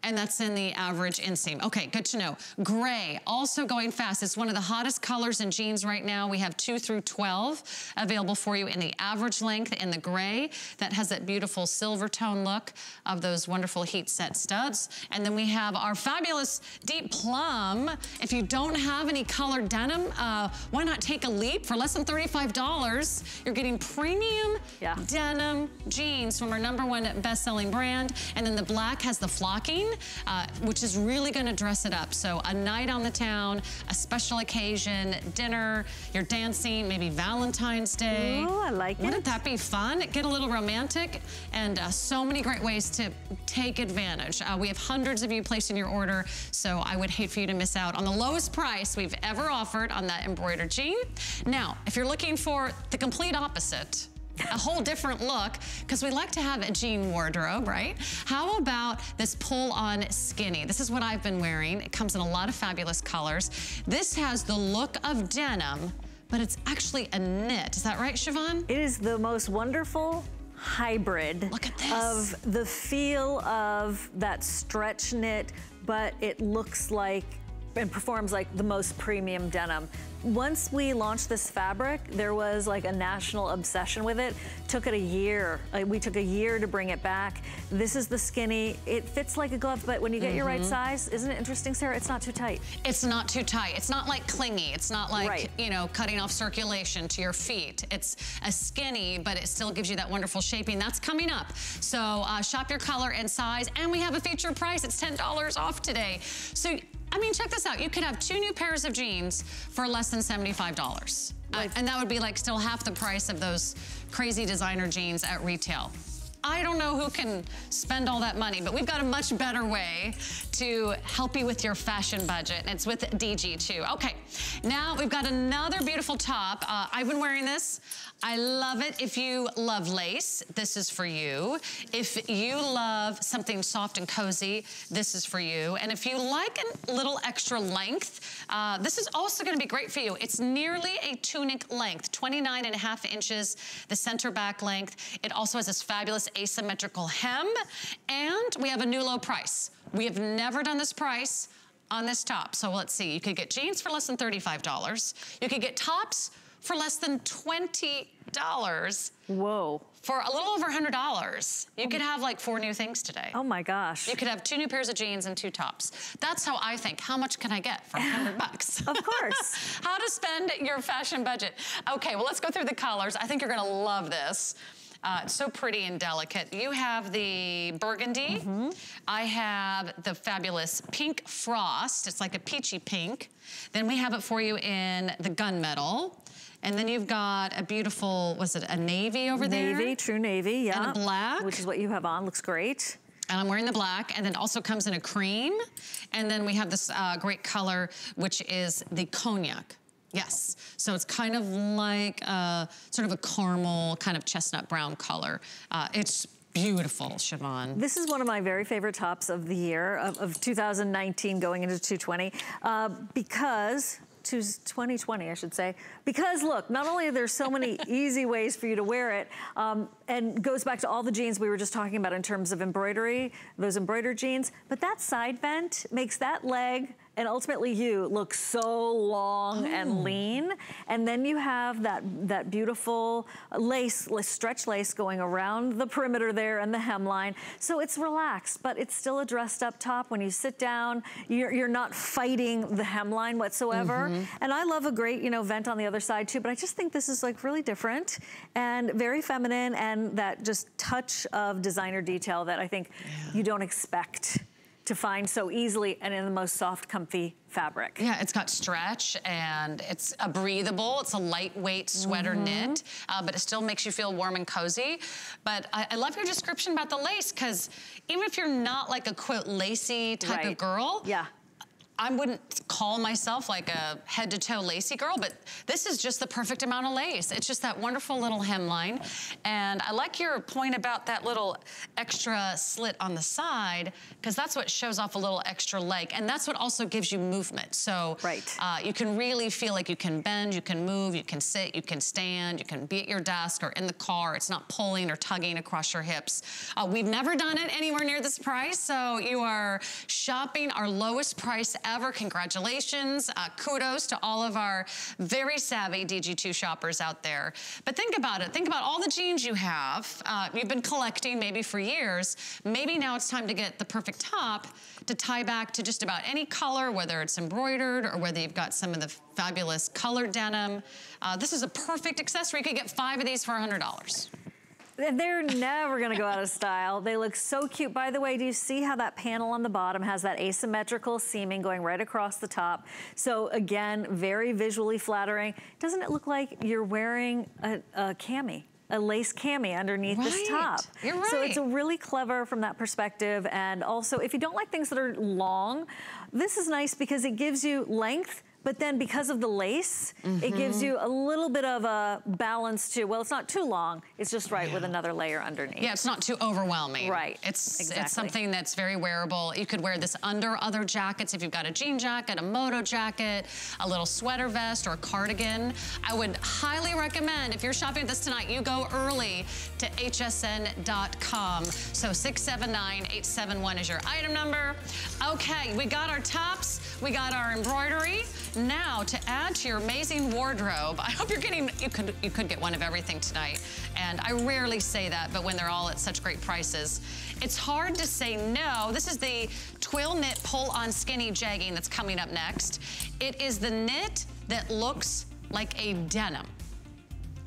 And that's in the average inseam. Okay, good to know. Gray, also going fast. It's one of the hottest colors in jeans right now. We have two through 12 available for you in the average length in the gray. That has that beautiful silver tone look of those wonderful heat set studs. And then we have our fabulous deep plum. If you don't have any colored denim, uh, why not take a leap? For less than $35, you're getting premium yeah. denim jeans from our number one best-selling brand. And then the black has the flocking uh, which is really gonna dress it up. So a night on the town, a special occasion, dinner, you're dancing, maybe Valentine's Day. Oh, I like Wouldn't it. Wouldn't that be fun? Get a little romantic and uh, so many great ways to take advantage. Uh, we have hundreds of you placing your order, so I would hate for you to miss out on the lowest price we've ever offered on that embroidered jean. Now, if you're looking for the complete opposite, a whole different look because we like to have a jean wardrobe, right? How about this pull-on skinny? This is what I've been wearing. It comes in a lot of fabulous colors. This has the look of denim, but it's actually a knit. Is that right, Siobhan? It is the most wonderful hybrid of the feel of that stretch knit, but it looks like and performs like the most premium denim. Once we launched this fabric, there was like a national obsession with it. Took it a year. we took a year to bring it back. This is the skinny. It fits like a glove, but when you get mm -hmm. your right mm-hmm. size, isn't it interesting, Sarah? It's not too tight. It's not too tight. It's not like clingy. It's not like, right. you know, cutting off circulation to your feet. It's a skinny, but it still gives you that wonderful shaping. That's coming up. So uh, shop your color and size, and we have a feature price. It's $10 off today. So I mean, check this out. You could have two new pairs of jeans for less than $75. Uh, and that would be like still half the price of those crazy designer jeans at retail. I don't know who can spend all that money, but we've got a much better way to help you with your fashion budget, and it's with DG2. Okay, now we've got another beautiful top. Uh, I've been wearing this. I love it. If you love lace, this is for you. If you love something soft and cozy, this is for you. And if you like a little extra length, uh, this is also gonna be great for you. It's nearly a tunic length, 29 and a half inches, the center back length. It also has this fabulous asymmetrical hem, and we have a new low price. We have never done this price on this top. So let's see, you could get jeans for less than $35. You could get tops for less than $20. Whoa. For a little over $100, you could have like four new things today. Oh my gosh. You could have two new pairs of jeans and two tops. That's how I think. How much can I get for 100 bucks? of course. how to spend your fashion budget. Okay, well, let's go through the colors. I think you're gonna love this. Uh, it's so pretty and delicate. You have the burgundy. Mm -hmm. I have the fabulous pink frost. It's like a peachy pink. Then we have it for you in the gunmetal. And then you've got a beautiful, was it a navy over navy, there? Navy, true navy, yeah. And a black. Which is what you have on, looks great. And I'm wearing the black, and then also comes in a cream. And then we have this uh, great color, which is the cognac. Yes, so it's kind of like a, sort of a caramel, kind of chestnut brown color. Uh, it's beautiful, Siobhan. This is one of my very favorite tops of the year, of, of 2019 going into 220, uh, because 2020, I should say. Because look, not only are there so many easy ways for you to wear it, um, and goes back to all the jeans we were just talking about in terms of embroidery, those embroidered jeans, but that side vent makes that leg and ultimately you look so long oh. and lean. And then you have that, that beautiful lace, stretch lace going around the perimeter there and the hemline. So it's relaxed, but it's still a dressed up top. When you sit down, you're, you're not fighting the hemline whatsoever. Mm -hmm. And I love a great, you know, vent on the other side too, but I just think this is like really different and very feminine and that just touch of designer detail that I think yeah. you don't expect to find so easily and in the most soft, comfy fabric. Yeah, it's got stretch and it's a breathable, it's a lightweight sweater mm -hmm. knit, uh, but it still makes you feel warm and cozy. But I, I love your description about the lace because even if you're not like a quilt lacy type right. of girl, yeah I wouldn't call myself like a head to toe lacy girl, but this is just the perfect amount of lace. It's just that wonderful little hemline. And I like your point about that little extra slit on the side, because that's what shows off a little extra leg. And that's what also gives you movement. So right. uh, you can really feel like you can bend, you can move, you can sit, you can stand, you can be at your desk or in the car. It's not pulling or tugging across your hips. Uh, we've never done it anywhere near this price, so you are shopping our lowest price ever. Congratulations. Uh, kudos to all of our very savvy DG2 shoppers out there. But think about it. Think about all the jeans you have. Uh, you've been collecting maybe for years. Maybe now it's time to get the perfect top to tie back to just about any color, whether it's embroidered or whether you've got some of the fabulous colored denim. Uh, this is a perfect accessory. You could get five of these for $100. They're never gonna go out of style. They look so cute. By the way, do you see how that panel on the bottom has that asymmetrical seaming going right across the top? So again, very visually flattering. Doesn't it look like you're wearing a, a cami? a lace cami underneath right. this top. You're right. So it's really clever from that perspective. And also, if you don't like things that are long, this is nice because it gives you length but then because of the lace, mm -hmm. it gives Mm-hmm. you a little bit of a balance to, well, it's not too long, it's just right yeah. with another layer underneath. Yeah, it's not too overwhelming. Right, It's, exactly. it's something that's very wearable. You could wear this under other jackets if you've got a jean jacket, a moto jacket, a little sweater vest or a cardigan. I would highly recommend, if you're shopping this tonight, you go early to hsn.com. So 679871 is your item number. Okay, we got our tops, we got our embroidery, now, to add to your amazing wardrobe, I hope you're getting, you could, you could get one of everything tonight. And I rarely say that, but when they're all at such great prices, it's hard to say no. This is the twill knit pull on skinny jegging that's coming up next. It is the knit that looks like a denim.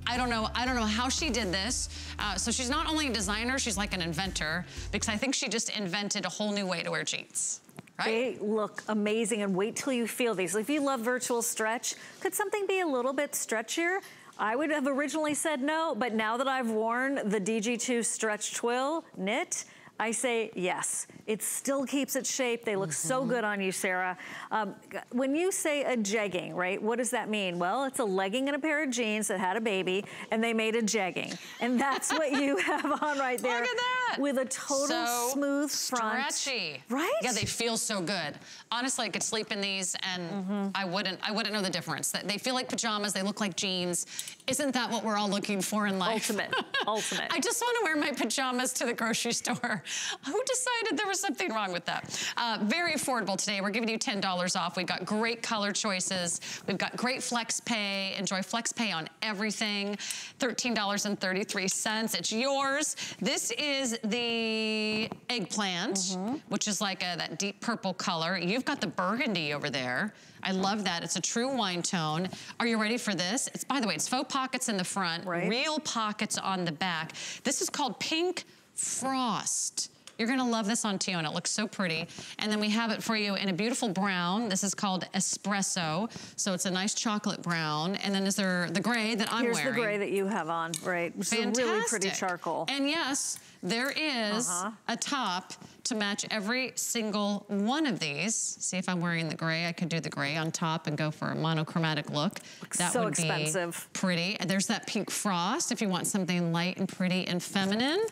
I don't know, I don't know how she did this. Uh, so she's not only a designer, she's like an inventor because I think she just invented a whole new way to wear jeans. They look amazing and wait till you feel these. If you love virtual stretch, could something be a little bit stretchier? I would have originally said no, but now that I've worn the DG2 Stretch Twill Knit, I say yes. It still keeps its shape. They look mm -hmm. so mm-hmm. good on you, Sarah. Um, when you say a jegging, right, what does that mean? Well, it's a legging and a pair of jeans that had a baby, and they made a jegging. And that's what you have on right there. Look at that. With a total so smooth front. stretchy. Right? Yeah, they feel so good. Honestly, I could sleep in these and mm -hmm. I wouldn't I wouldn't know the difference. They feel like pajamas, they look like jeans. Isn't that what we're all looking for in life? Ultimate, ultimate. I just want to wear my pajamas to the grocery store. Who decided there was something wrong with that? Uh, very affordable today. We're giving you $10 off. We've got great color choices. We've got great flex pay. Enjoy flex pay on everything. $13.33. It's yours. This is the eggplant, mm -hmm. which is like a, that deep purple color. You've got the burgundy over there. I love that. It's a true wine tone. Are you ready for this? It's, by the way, it's faux pockets in the front, right. real pockets on the back. This is called Pink Frost. You're gonna love this on Tiona. It looks so pretty. And then we have it for you in a beautiful brown. This is called Espresso. So it's a nice chocolate brown. And then is there the gray that I'm Here's wearing. Here's the gray that you have on, right? Which Fantastic. really pretty charcoal. And yes, there is uh -huh. a top to match every single one of these. See if I'm wearing the gray. I could do the gray on top and go for a monochromatic look. Looks that so would expensive. be pretty. And there's that pink frost if you want something light and pretty and feminine.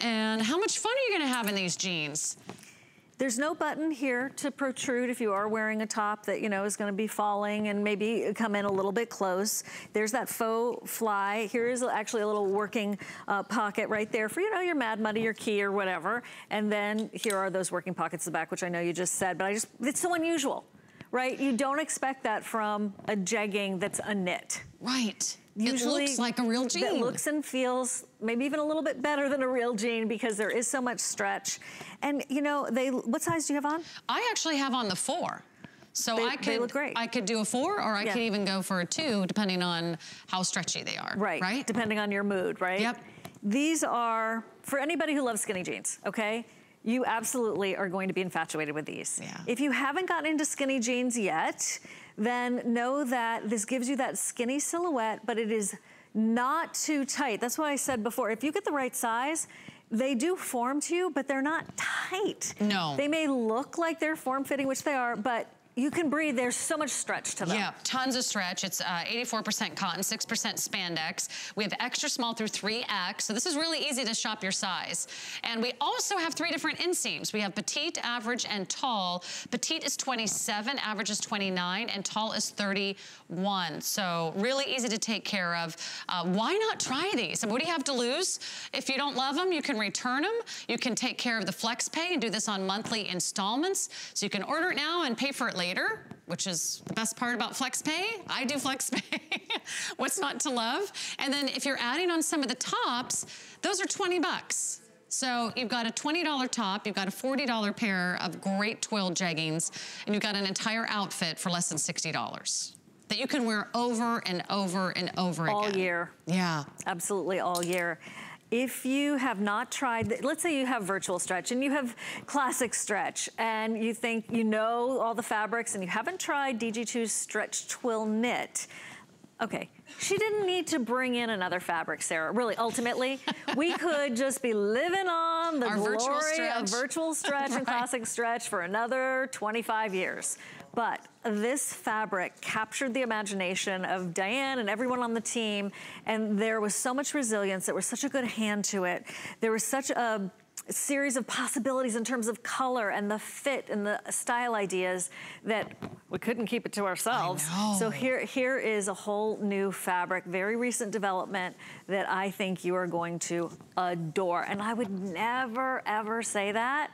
And how much fun are you gonna have in these jeans? There's no button here to protrude if you are wearing a top that, you know, is gonna be falling and maybe come in a little bit close. There's that faux fly. Here is actually a little working uh, pocket right there for, you know, your Mad Money, your key or whatever. And then here are those working pockets at the back, which I know you just said, but I just, it's so unusual, right? You don't expect that from a jegging that's a knit. Right. Usually, it looks like a real jean. That looks and feels maybe even a little bit better than a real jean because there is so much stretch. And you know, they what size do you have on? I actually have on the four. So they, I could I could do a four or I yeah. could even go for a two depending on how stretchy they are. Right. Right. Depending on your mood, right? Yep. These are for anybody who loves skinny jeans, okay? You absolutely are going to be infatuated with these. Yeah. If you haven't gotten into skinny jeans yet, then know that this gives you that skinny silhouette, but it is not too tight. That's what I said before. If you get the right size, they do form to you, but they're not tight. No. They may look like they're form-fitting, which they are, but you can breathe. There's so much stretch to them. Yeah, tons of stretch. It's 84% uh, cotton, 6% spandex. We have extra small through 3X, so this is really easy to shop your size. And we also have three different inseams. We have petite, average, and tall. Petite is 27, average is 29, and tall is 31. So really easy to take care of. Uh, why not try these? And what do you have to lose? If you don't love them, you can return them. You can take care of the flex pay and do this on monthly installments. So you can order it now and pay for it later, which is the best part about FlexPay. I do FlexPay. What's not to love? And then if you're adding on some of the tops, those are 20 bucks. So you've got a $20 top, you've got a $40 pair of great twill jeggings, and you've got an entire outfit for less than $60 that you can wear over and over and over all again. All year. Yeah. Absolutely all year. If you have not tried, let's say you have virtual stretch and you have classic stretch and you think you know all the fabrics and you haven't tried DG2's stretch twill knit, okay, she didn't need to bring in another fabric, Sarah. Really, ultimately, we could just be living on the Our glory of virtual stretch right. and classic stretch for another 25 years. But this fabric captured the imagination of Diane and everyone on the team, and there was so much resilience. There was such a good hand to it. There was such a series of possibilities in terms of color and the fit and the style ideas that we couldn't keep it to ourselves. So here, here is a whole new fabric, very recent development that I think you are going to adore. And I would never, ever say that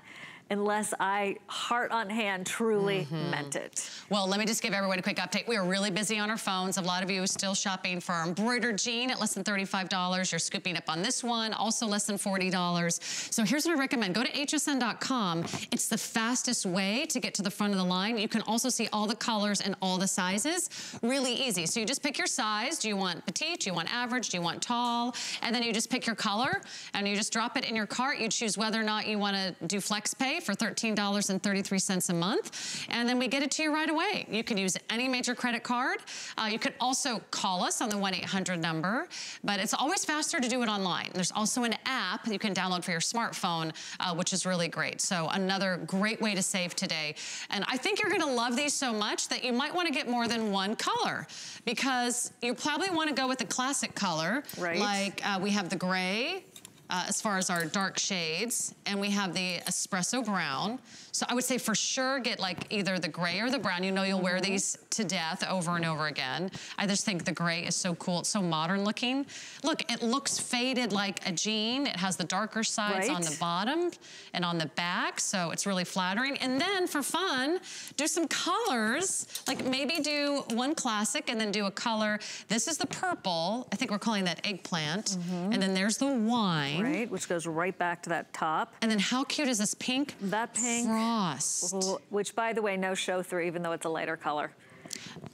unless I, heart on hand, truly mm -hmm. meant it. Well, let me just give everyone a quick update. We are really busy on our phones. A lot of you are still shopping for our embroidered jean at less than $35. You're scooping up on this one, also less than $40. So here's what I recommend. Go to hsn.com. It's the fastest way to get to the front of the line. You can also see all the colors and all the sizes. Really easy. So you just pick your size. Do you want petite? Do you want average? Do you want tall? And then you just pick your color and you just drop it in your cart. You choose whether or not you want to do flex pay for $13.33 a month. And then we get it to you right away. You can use any major credit card. Uh, you can also call us on the 1-800 number, but it's always faster to do it online. There's also an app you can download for your smartphone, uh, which is really great. So another great way to save today. And I think you're gonna love these so much that you might wanna get more than one color because you probably wanna go with the classic color. Right. Like uh, we have the gray, uh, as far as our dark shades. And we have the espresso brown. So I would say for sure get like either the gray or the brown. You know you'll wear mm-hmm. these to death over and over again. I just think the gray is so cool. It's so modern looking. Look, it looks faded like a jean. It has the darker sides right. on the bottom and on the back. So it's really flattering. And then for fun, do some colors. Like maybe do one classic and then do a color. This is the purple. I think we're calling that eggplant. Mm -hmm. And then there's the wine. Right, which goes right back to that top. And then how cute is this pink? That pink frost. Which, by the way, no show through, even though it's a lighter color.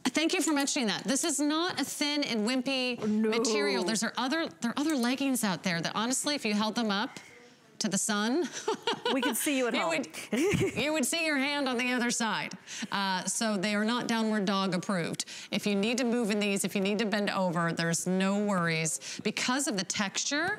Thank you for mentioning that. This is not a thin and wimpy no. material. There's other, there are other leggings out there that honestly, if you held them up to the sun, we could see you at you home. Would, you would see your hand on the other side. Uh, so they are not downward dog approved. If you need to move in these, if you need to bend over, there's no worries. Because of the texture,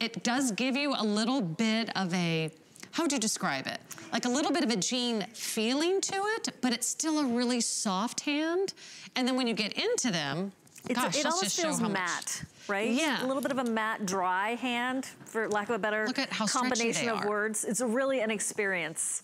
it does give you a little bit of a how would you describe it? Like a little bit of a jean feeling to it, but it's still a really soft hand. And then when you get into them, it's gosh, a, it almost feels matte, right? Yeah. A little bit of a matte, dry hand, for lack of a better combination of words. It's really an experience.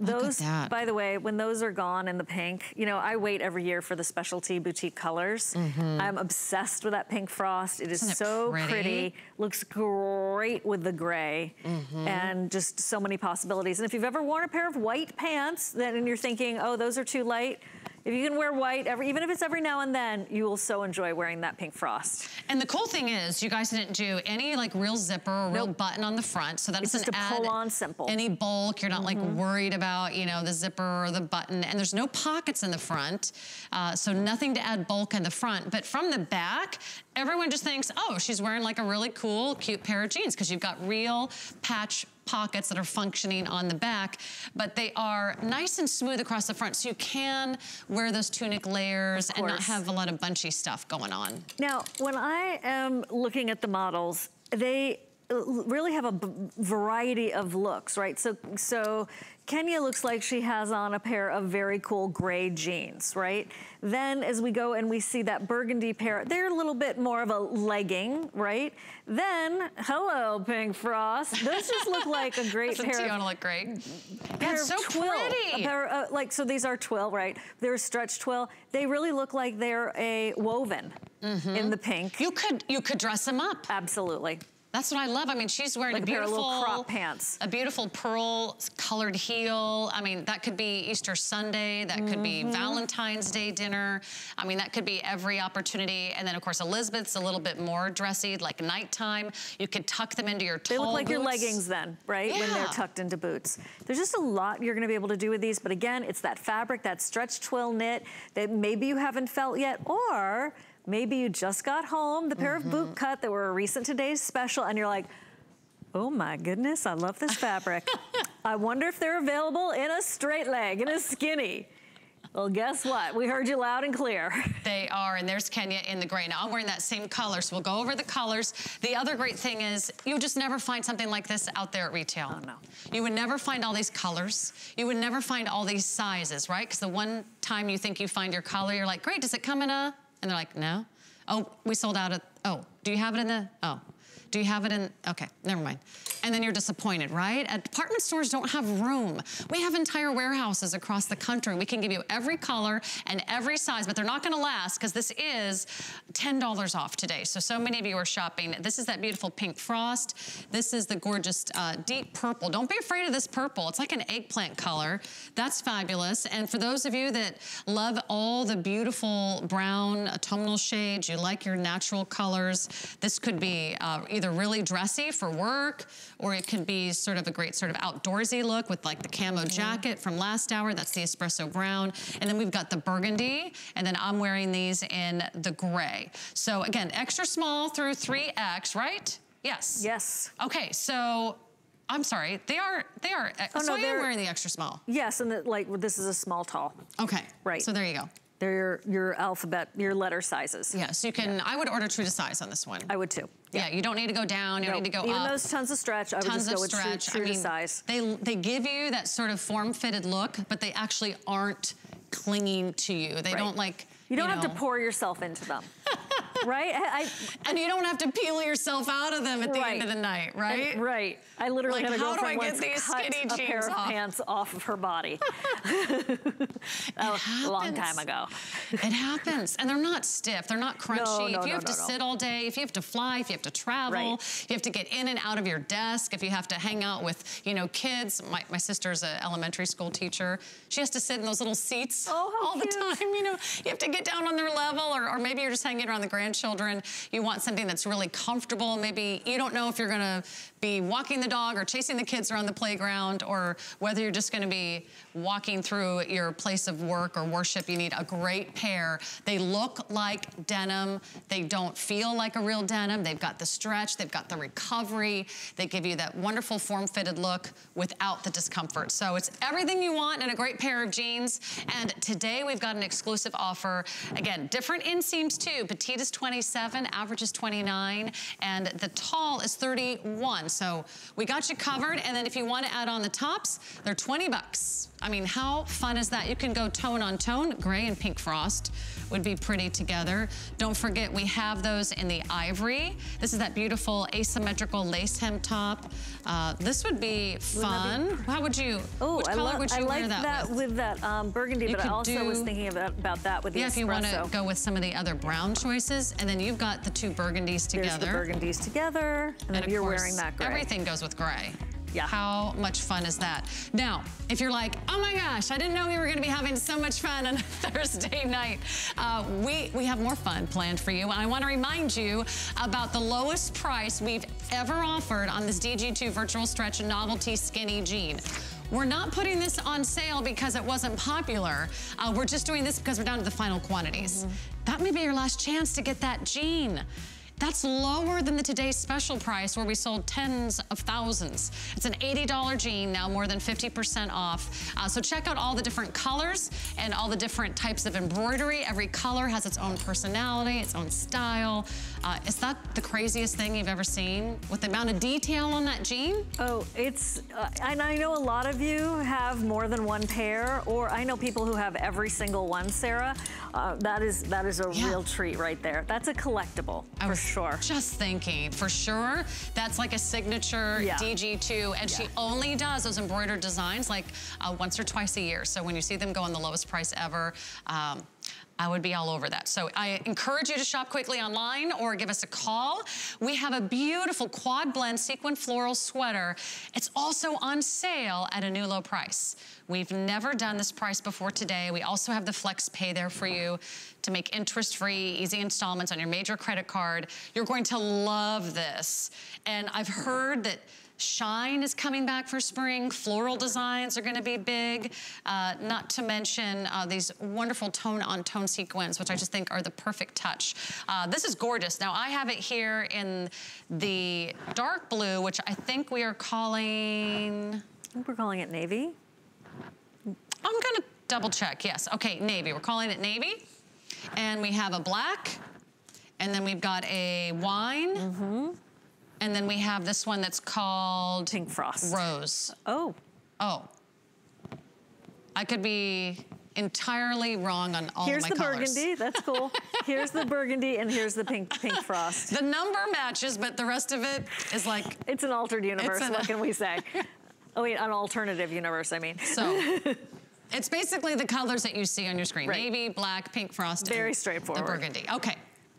Those, by the way, when those are gone in the pink, you know, I wait every year for the specialty boutique colors. Mm -hmm. I'm obsessed with that pink frost. It is Isn't so it pretty? pretty? Looks great with the gray mm -hmm. and just so many possibilities. And if you've ever worn a pair of white pants then and you're thinking, oh, those are too light, if you can wear white, every, even if it's every now and then, you will so enjoy wearing that pink frost. And the cool thing is, you guys didn't do any like real zipper or real button on the front, so that it's doesn't just a pull-on simple. any bulk. You're not mm -hmm. like mm-hmm. worried about, you know, the zipper or the button. And there's no pockets in the front, uh, so nothing to add bulk in the front. But from the back, everyone just thinks, oh, she's wearing like a really cool, cute pair of jeans because you've got real patch pockets that are functioning on the back, but they are nice and smooth across the front, so you can wear those tunic layers and not have a lot of bunchy stuff going on. Now, when I am looking at the models, they uh, really have a variety of looks, right? So, so Kenya looks like she has on a pair of very cool gray jeans, right? Then as we go and we see that burgundy pair, they're a little bit more of a legging, right? Then, hello, Pink Frost. Those just look like a great pair Tiana look great. That's so twill. pretty. Pair, uh, like, so these are twill, right? They're stretch twill. They really look like they're a woven Mm-hmm. in the pink. You could you could dress them up. Absolutely. That's what I love. I mean, she's wearing Like a a beautiful little crop pants. a beautiful pearl colored heel. I mean, that could be Easter Sunday. That could be Mm-hmm. Valentine's Day dinner. I mean, that could be every opportunity. And then, of course, Elizabeth's a little bit more dressy, like nighttime. You could tuck them into your tall They look like your leggings then, right? When they're tucked into boots. There's just a lot you're gonna be able to do with these, but again, it's that fabric, that stretch twill knit that maybe you haven't felt yet, or maybe you just got home, the pair of Mm-hmm. boot cut that were a recent today's special, and you're like, oh my goodness, I love this fabric. I wonder if they're available in a straight leg, in a skinny. Well, guess what? We heard you loud and clear. They are, and there's Kenya in the gray. Now I'm wearing that same color, so we'll go over the colors. The other great thing is you'll just never find something like this out there at retail. Oh, no. You would never find all these colors. You would never find all these sizes, right? Because the one time you think you find your color, you're like, great, does it come in a, and they're like, no. Oh, we sold out oh, do you have it in the, oh. Do you have it in, okay, never mind. And then you're disappointed, right? At department stores don't have room. We have entire warehouses across the country. We can give you every color and every size, but they're not gonna last because this is $10 off today. So, so many of you are shopping. This is that beautiful pink frost. This is the gorgeous uh, deep purple. Don't be afraid of this purple. It's like an eggplant color. That's fabulous. And for those of you that love all the beautiful brown autumnal shades, you like your natural colors, this could be uh, either really dressy for work, or it could be sort of a great sort of outdoorsy look with like the camo jacket from last hour. That's the espresso brown. And then we've got the burgundy, and then I'm wearing these in the gray. So again, extra small through 3X, right? Yes. Yes. Okay, so I'm sorry. They are they are. Oh, so no, I am they're- wearing the extra small. Yes, and the, like this is a small tall. Okay. Right. So there you go. They're your, your alphabet, your letter sizes. Yeah. So you can. I would order true to size on this one. I would too. yeah. You don't need to go down. You don't need to go Even up. those tons of stretch, I would Tons just go of with true- stretch. true, I mean, to size. they they give you that sort of form-fitted look, but they actually aren't clinging to you. They Right. don't like. You don't have know, to pour yourself into them, right? I, I- And you don't have to peel yourself out of them at the Right. end of the night, right? and- right. I literally Like, had to how go do from I get once these cut skinny a pair jeans of off? pants off of her body. a long time ago. It happens. And they're not stiff. They're not crunchy. no, if you no, have no, to no. sit all day, if you have to fly, if you have to travel, Right. you have to get in and out of your desk, if you have to hang out with, you know, kids. My, my sister's an elementary school teacher. She has to sit in those little seats Oh, all the time. You know, you have to get down on their level or, or maybe you're just hanging around the grandchildren. You want something that's really comfortable. Maybe you don't know if you're gonna be walking the dog or chasing the kids around the playground or whether you're just gonna be walking through your place of work or worship. You need a great pair. They look like denim. They don't feel like a real denim. They've got the stretch, they've got the recovery. They give you that wonderful form-fitted look without the discomfort. So it's everything you want in a great pair of jeans. And today we've got an exclusive offer. Again, different inseams too. Petite is 27, average is 29, and the tall is 31. So we got you covered. And then if you want to add on the tops, they're 20 bucks. I mean, how fun is that? You can go tone on tone. Gray and pink frost would be pretty together. Don't forget, we have those in the ivory. This is that beautiful asymmetrical lace hem top. Uh, this would be fun. How would you, Oh, which I, color love, would you I wear like that, that with? that um, burgundy, You but I also was thinking about, about that with the Yeah, if you want to go with some of the other brown choices. And then you've got the two burgundies There's together. the burgundies together, and, then you're course, wearing that gray. Everything goes with gray. Yeah. How much fun is that? Now, if you're like, oh my gosh, I didn't know we were gonna be having so much fun on a Thursday night, uh, we, we have more fun planned for you. And I wanna remind you about the lowest price we've ever offered on this DG2 Virtual Stretch Novelty Skinny Jean. We're not putting this on sale because it wasn't popular. Uh, we're just doing this because we're down to the final quantities. That may be your last chance to get that jean. That's lower than the today's special price where we sold tens of thousands. It's an $80 jean, now more than 50% off. Uh, so check out all the different colors and all the different types of embroidery. Every color has its own personality, its own style. Uh, is that the craziest thing you've ever seen? With the amount of detail on that jean? Oh, it's, uh, and I know a lot of you have more than one pair, or I know people who have every single one, Sarah. Uh, that is that is a yeah. real treat right there. That's a collectible, for sure. Just thinking, for sure, that's like a signature yeah. DG2, and yeah. she only does those embroidered designs like uh, once or twice a year. So when you see them go on the lowest price ever, um, I would be all over that. So I encourage you to shop quickly online or give us a call. We have a beautiful quad blend sequin floral sweater. It's also on sale at a new low price. We've never done this price before today. We also have the flex pay there for you to make interest-free, easy installments on your major credit card. You're going to love this. And I've heard that Shine is coming back for spring. Floral designs are gonna be big. Uh, not to mention uh, these wonderful tone-on-tone -tone sequins, which I just think are the perfect touch. Uh, this is gorgeous. Now, I have it here in the dark blue, which I think we are calling... I think we're calling it navy. I'm gonna double check, yes. Okay, navy, we're calling it navy. And we have a black, and then we've got a wine. Mm -hmm. And then we have this one that's called... Pink Frost. Rose. Oh. Oh. I could be entirely wrong on all here's my colors. Here's the burgundy, that's cool. here's the burgundy and here's the pink pink frost. The number matches, but the rest of it is like... It's an altered universe, an, what can we say? oh wait, an alternative universe, I mean. So, it's basically the colors that you see on your screen. Right. Navy, black, pink frost, Very straightforward. the burgundy. Okay.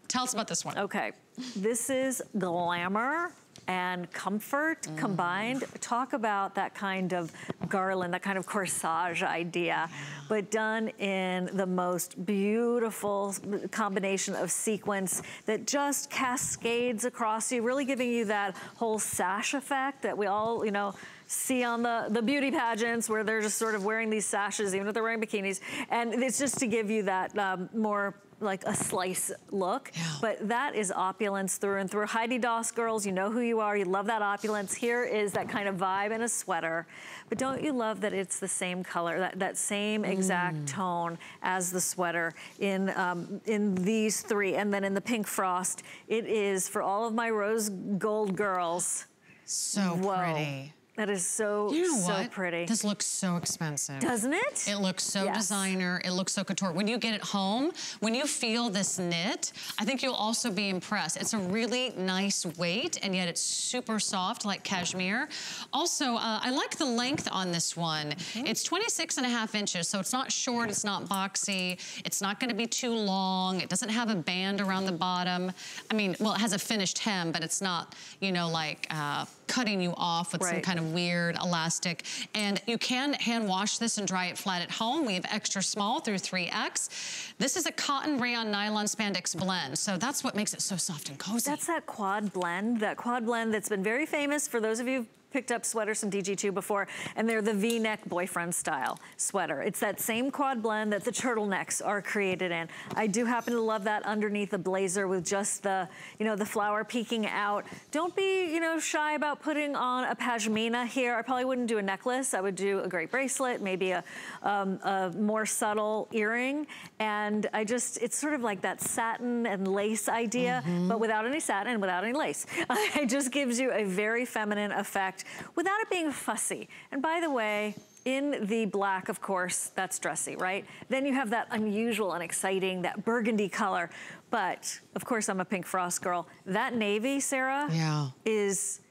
Tell us about this one. Okay, this is glamour and comfort mm. combined. Talk about that kind of garland, that kind of corsage idea, but done in the most beautiful combination of sequence that just cascades across you, really giving you that whole sash effect that we all, you know, see on the, the beauty pageants where they're just sort of wearing these sashes, even if they're wearing bikinis. And it's just to give you that um, more like a slice look, yeah. but that is opulence through and through. Heidi Daus girls, you know who you are. You love that opulence. Here is that kind of vibe in a sweater. But don't you love that it's the same color, that, that same exact mm. tone as the sweater in, um, in these three. And then in the pink frost, it is for all of my rose gold girls. So Whoa. pretty. That is so, you know so what? pretty. This looks so expensive. Doesn't it? It looks so yes. designer. It looks so couture. When you get it home, when you feel this knit, I think you'll also be impressed. It's a really nice weight, and yet it's super soft like cashmere. Also, uh, I like the length on this one. Mm -hmm. It's 26 and a half inches, so it's not short, it's not boxy. It's not gonna be too long. It doesn't have a band around the bottom. I mean, well, it has a finished hem, but it's not, you know, like, uh, cutting you off with right. some kind of weird elastic. And you can hand wash this and dry it flat at home. We have extra small through 3X. This is a cotton rayon nylon spandex blend. So that's what makes it so soft and cozy. That's that quad blend, that quad blend that's been very famous for those of you picked up sweaters from DG2 before, and they're the V-neck boyfriend style sweater. It's that same quad blend that the turtlenecks are created in. I do happen to love that underneath the blazer with just the, you know, the flower peeking out. Don't be, you know, shy about putting on a pashmina here. I probably wouldn't do a necklace. I would do a great bracelet, maybe a, um, a more subtle earring. And I just, it's sort of like that satin and lace idea, mm -hmm. but without any satin and without any lace. it just gives you a very feminine effect without it being fussy. And by the way, in the black, of course, that's dressy, right? Then you have that unusual and exciting, that burgundy color. But, of course, I'm a pink frost girl. That navy, Sarah, yeah. is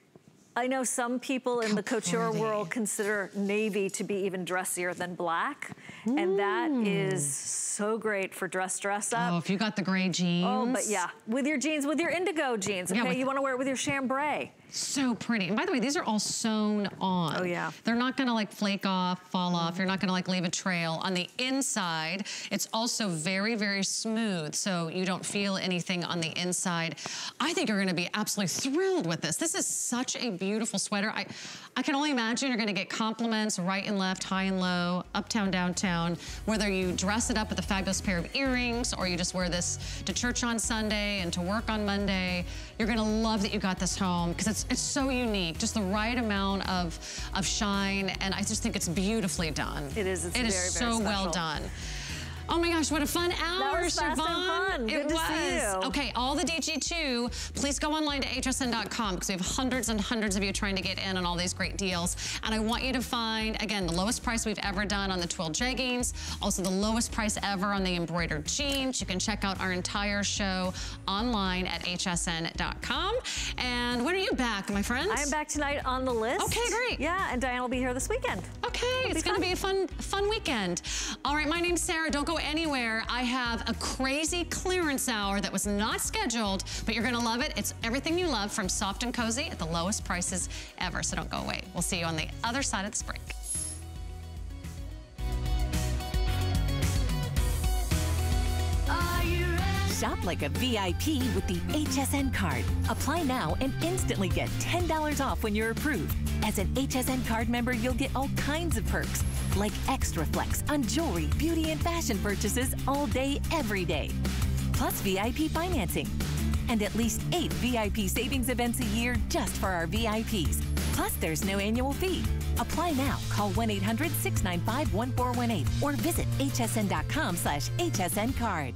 I know some people in the couture world consider navy to be even dressier than black. Mm. And that is so great for dress dress up. Oh, if you got the gray jeans. Oh, but yeah, with your jeans, with your indigo jeans, okay? Yeah, you wanna wear it with your chambray. So pretty. And by the way, these are all sewn on. Oh yeah. They're not gonna like flake off, fall off. You're not gonna like leave a trail. On the inside, it's also very, very smooth, so you don't feel anything on the inside. I think you're gonna be absolutely thrilled with this. This is such a beautiful beautiful sweater. I, I can only imagine you're gonna get compliments right and left, high and low, uptown, downtown, whether you dress it up with a fabulous pair of earrings or you just wear this to church on Sunday and to work on Monday. You're gonna love that you got this home because it's, it's so unique, just the right amount of, of shine, and I just think it's beautifully done. It is, it's It is very, very so well done. Oh my gosh, what a fun hour, Siobhan. fun. It to was. see you. Okay, all the DG2, please go online to hsn.com because we have hundreds and hundreds of you trying to get in on all these great deals. And I want you to find, again, the lowest price we've ever done on the twill jeggings, also the lowest price ever on the embroidered jeans. You can check out our entire show online at hsn.com. And when are you back, my friends? I am back tonight on the list. Okay, great. Yeah, and Diane will be here this weekend. Okay, it's gonna be a fun, fun weekend. All right, my name's Sarah. Don't go anywhere. I have a crazy clearance hour that was not scheduled, but you're gonna love it. It's everything you love from soft and cozy at the lowest prices ever. So don't go away. We'll see you on the other side of this break. Shop like a VIP with the HSN card. Apply now and instantly get $10 off when you're approved. As an HSN card member, you'll get all kinds of perks, like extra flex on jewelry, beauty, and fashion purchases all day, every day. Plus VIP financing. And at least eight VIP savings events a year just for our VIPs. Plus, there's no annual fee. Apply now. Call 1-800-695-1418 or visit hsn.com slash hsn card.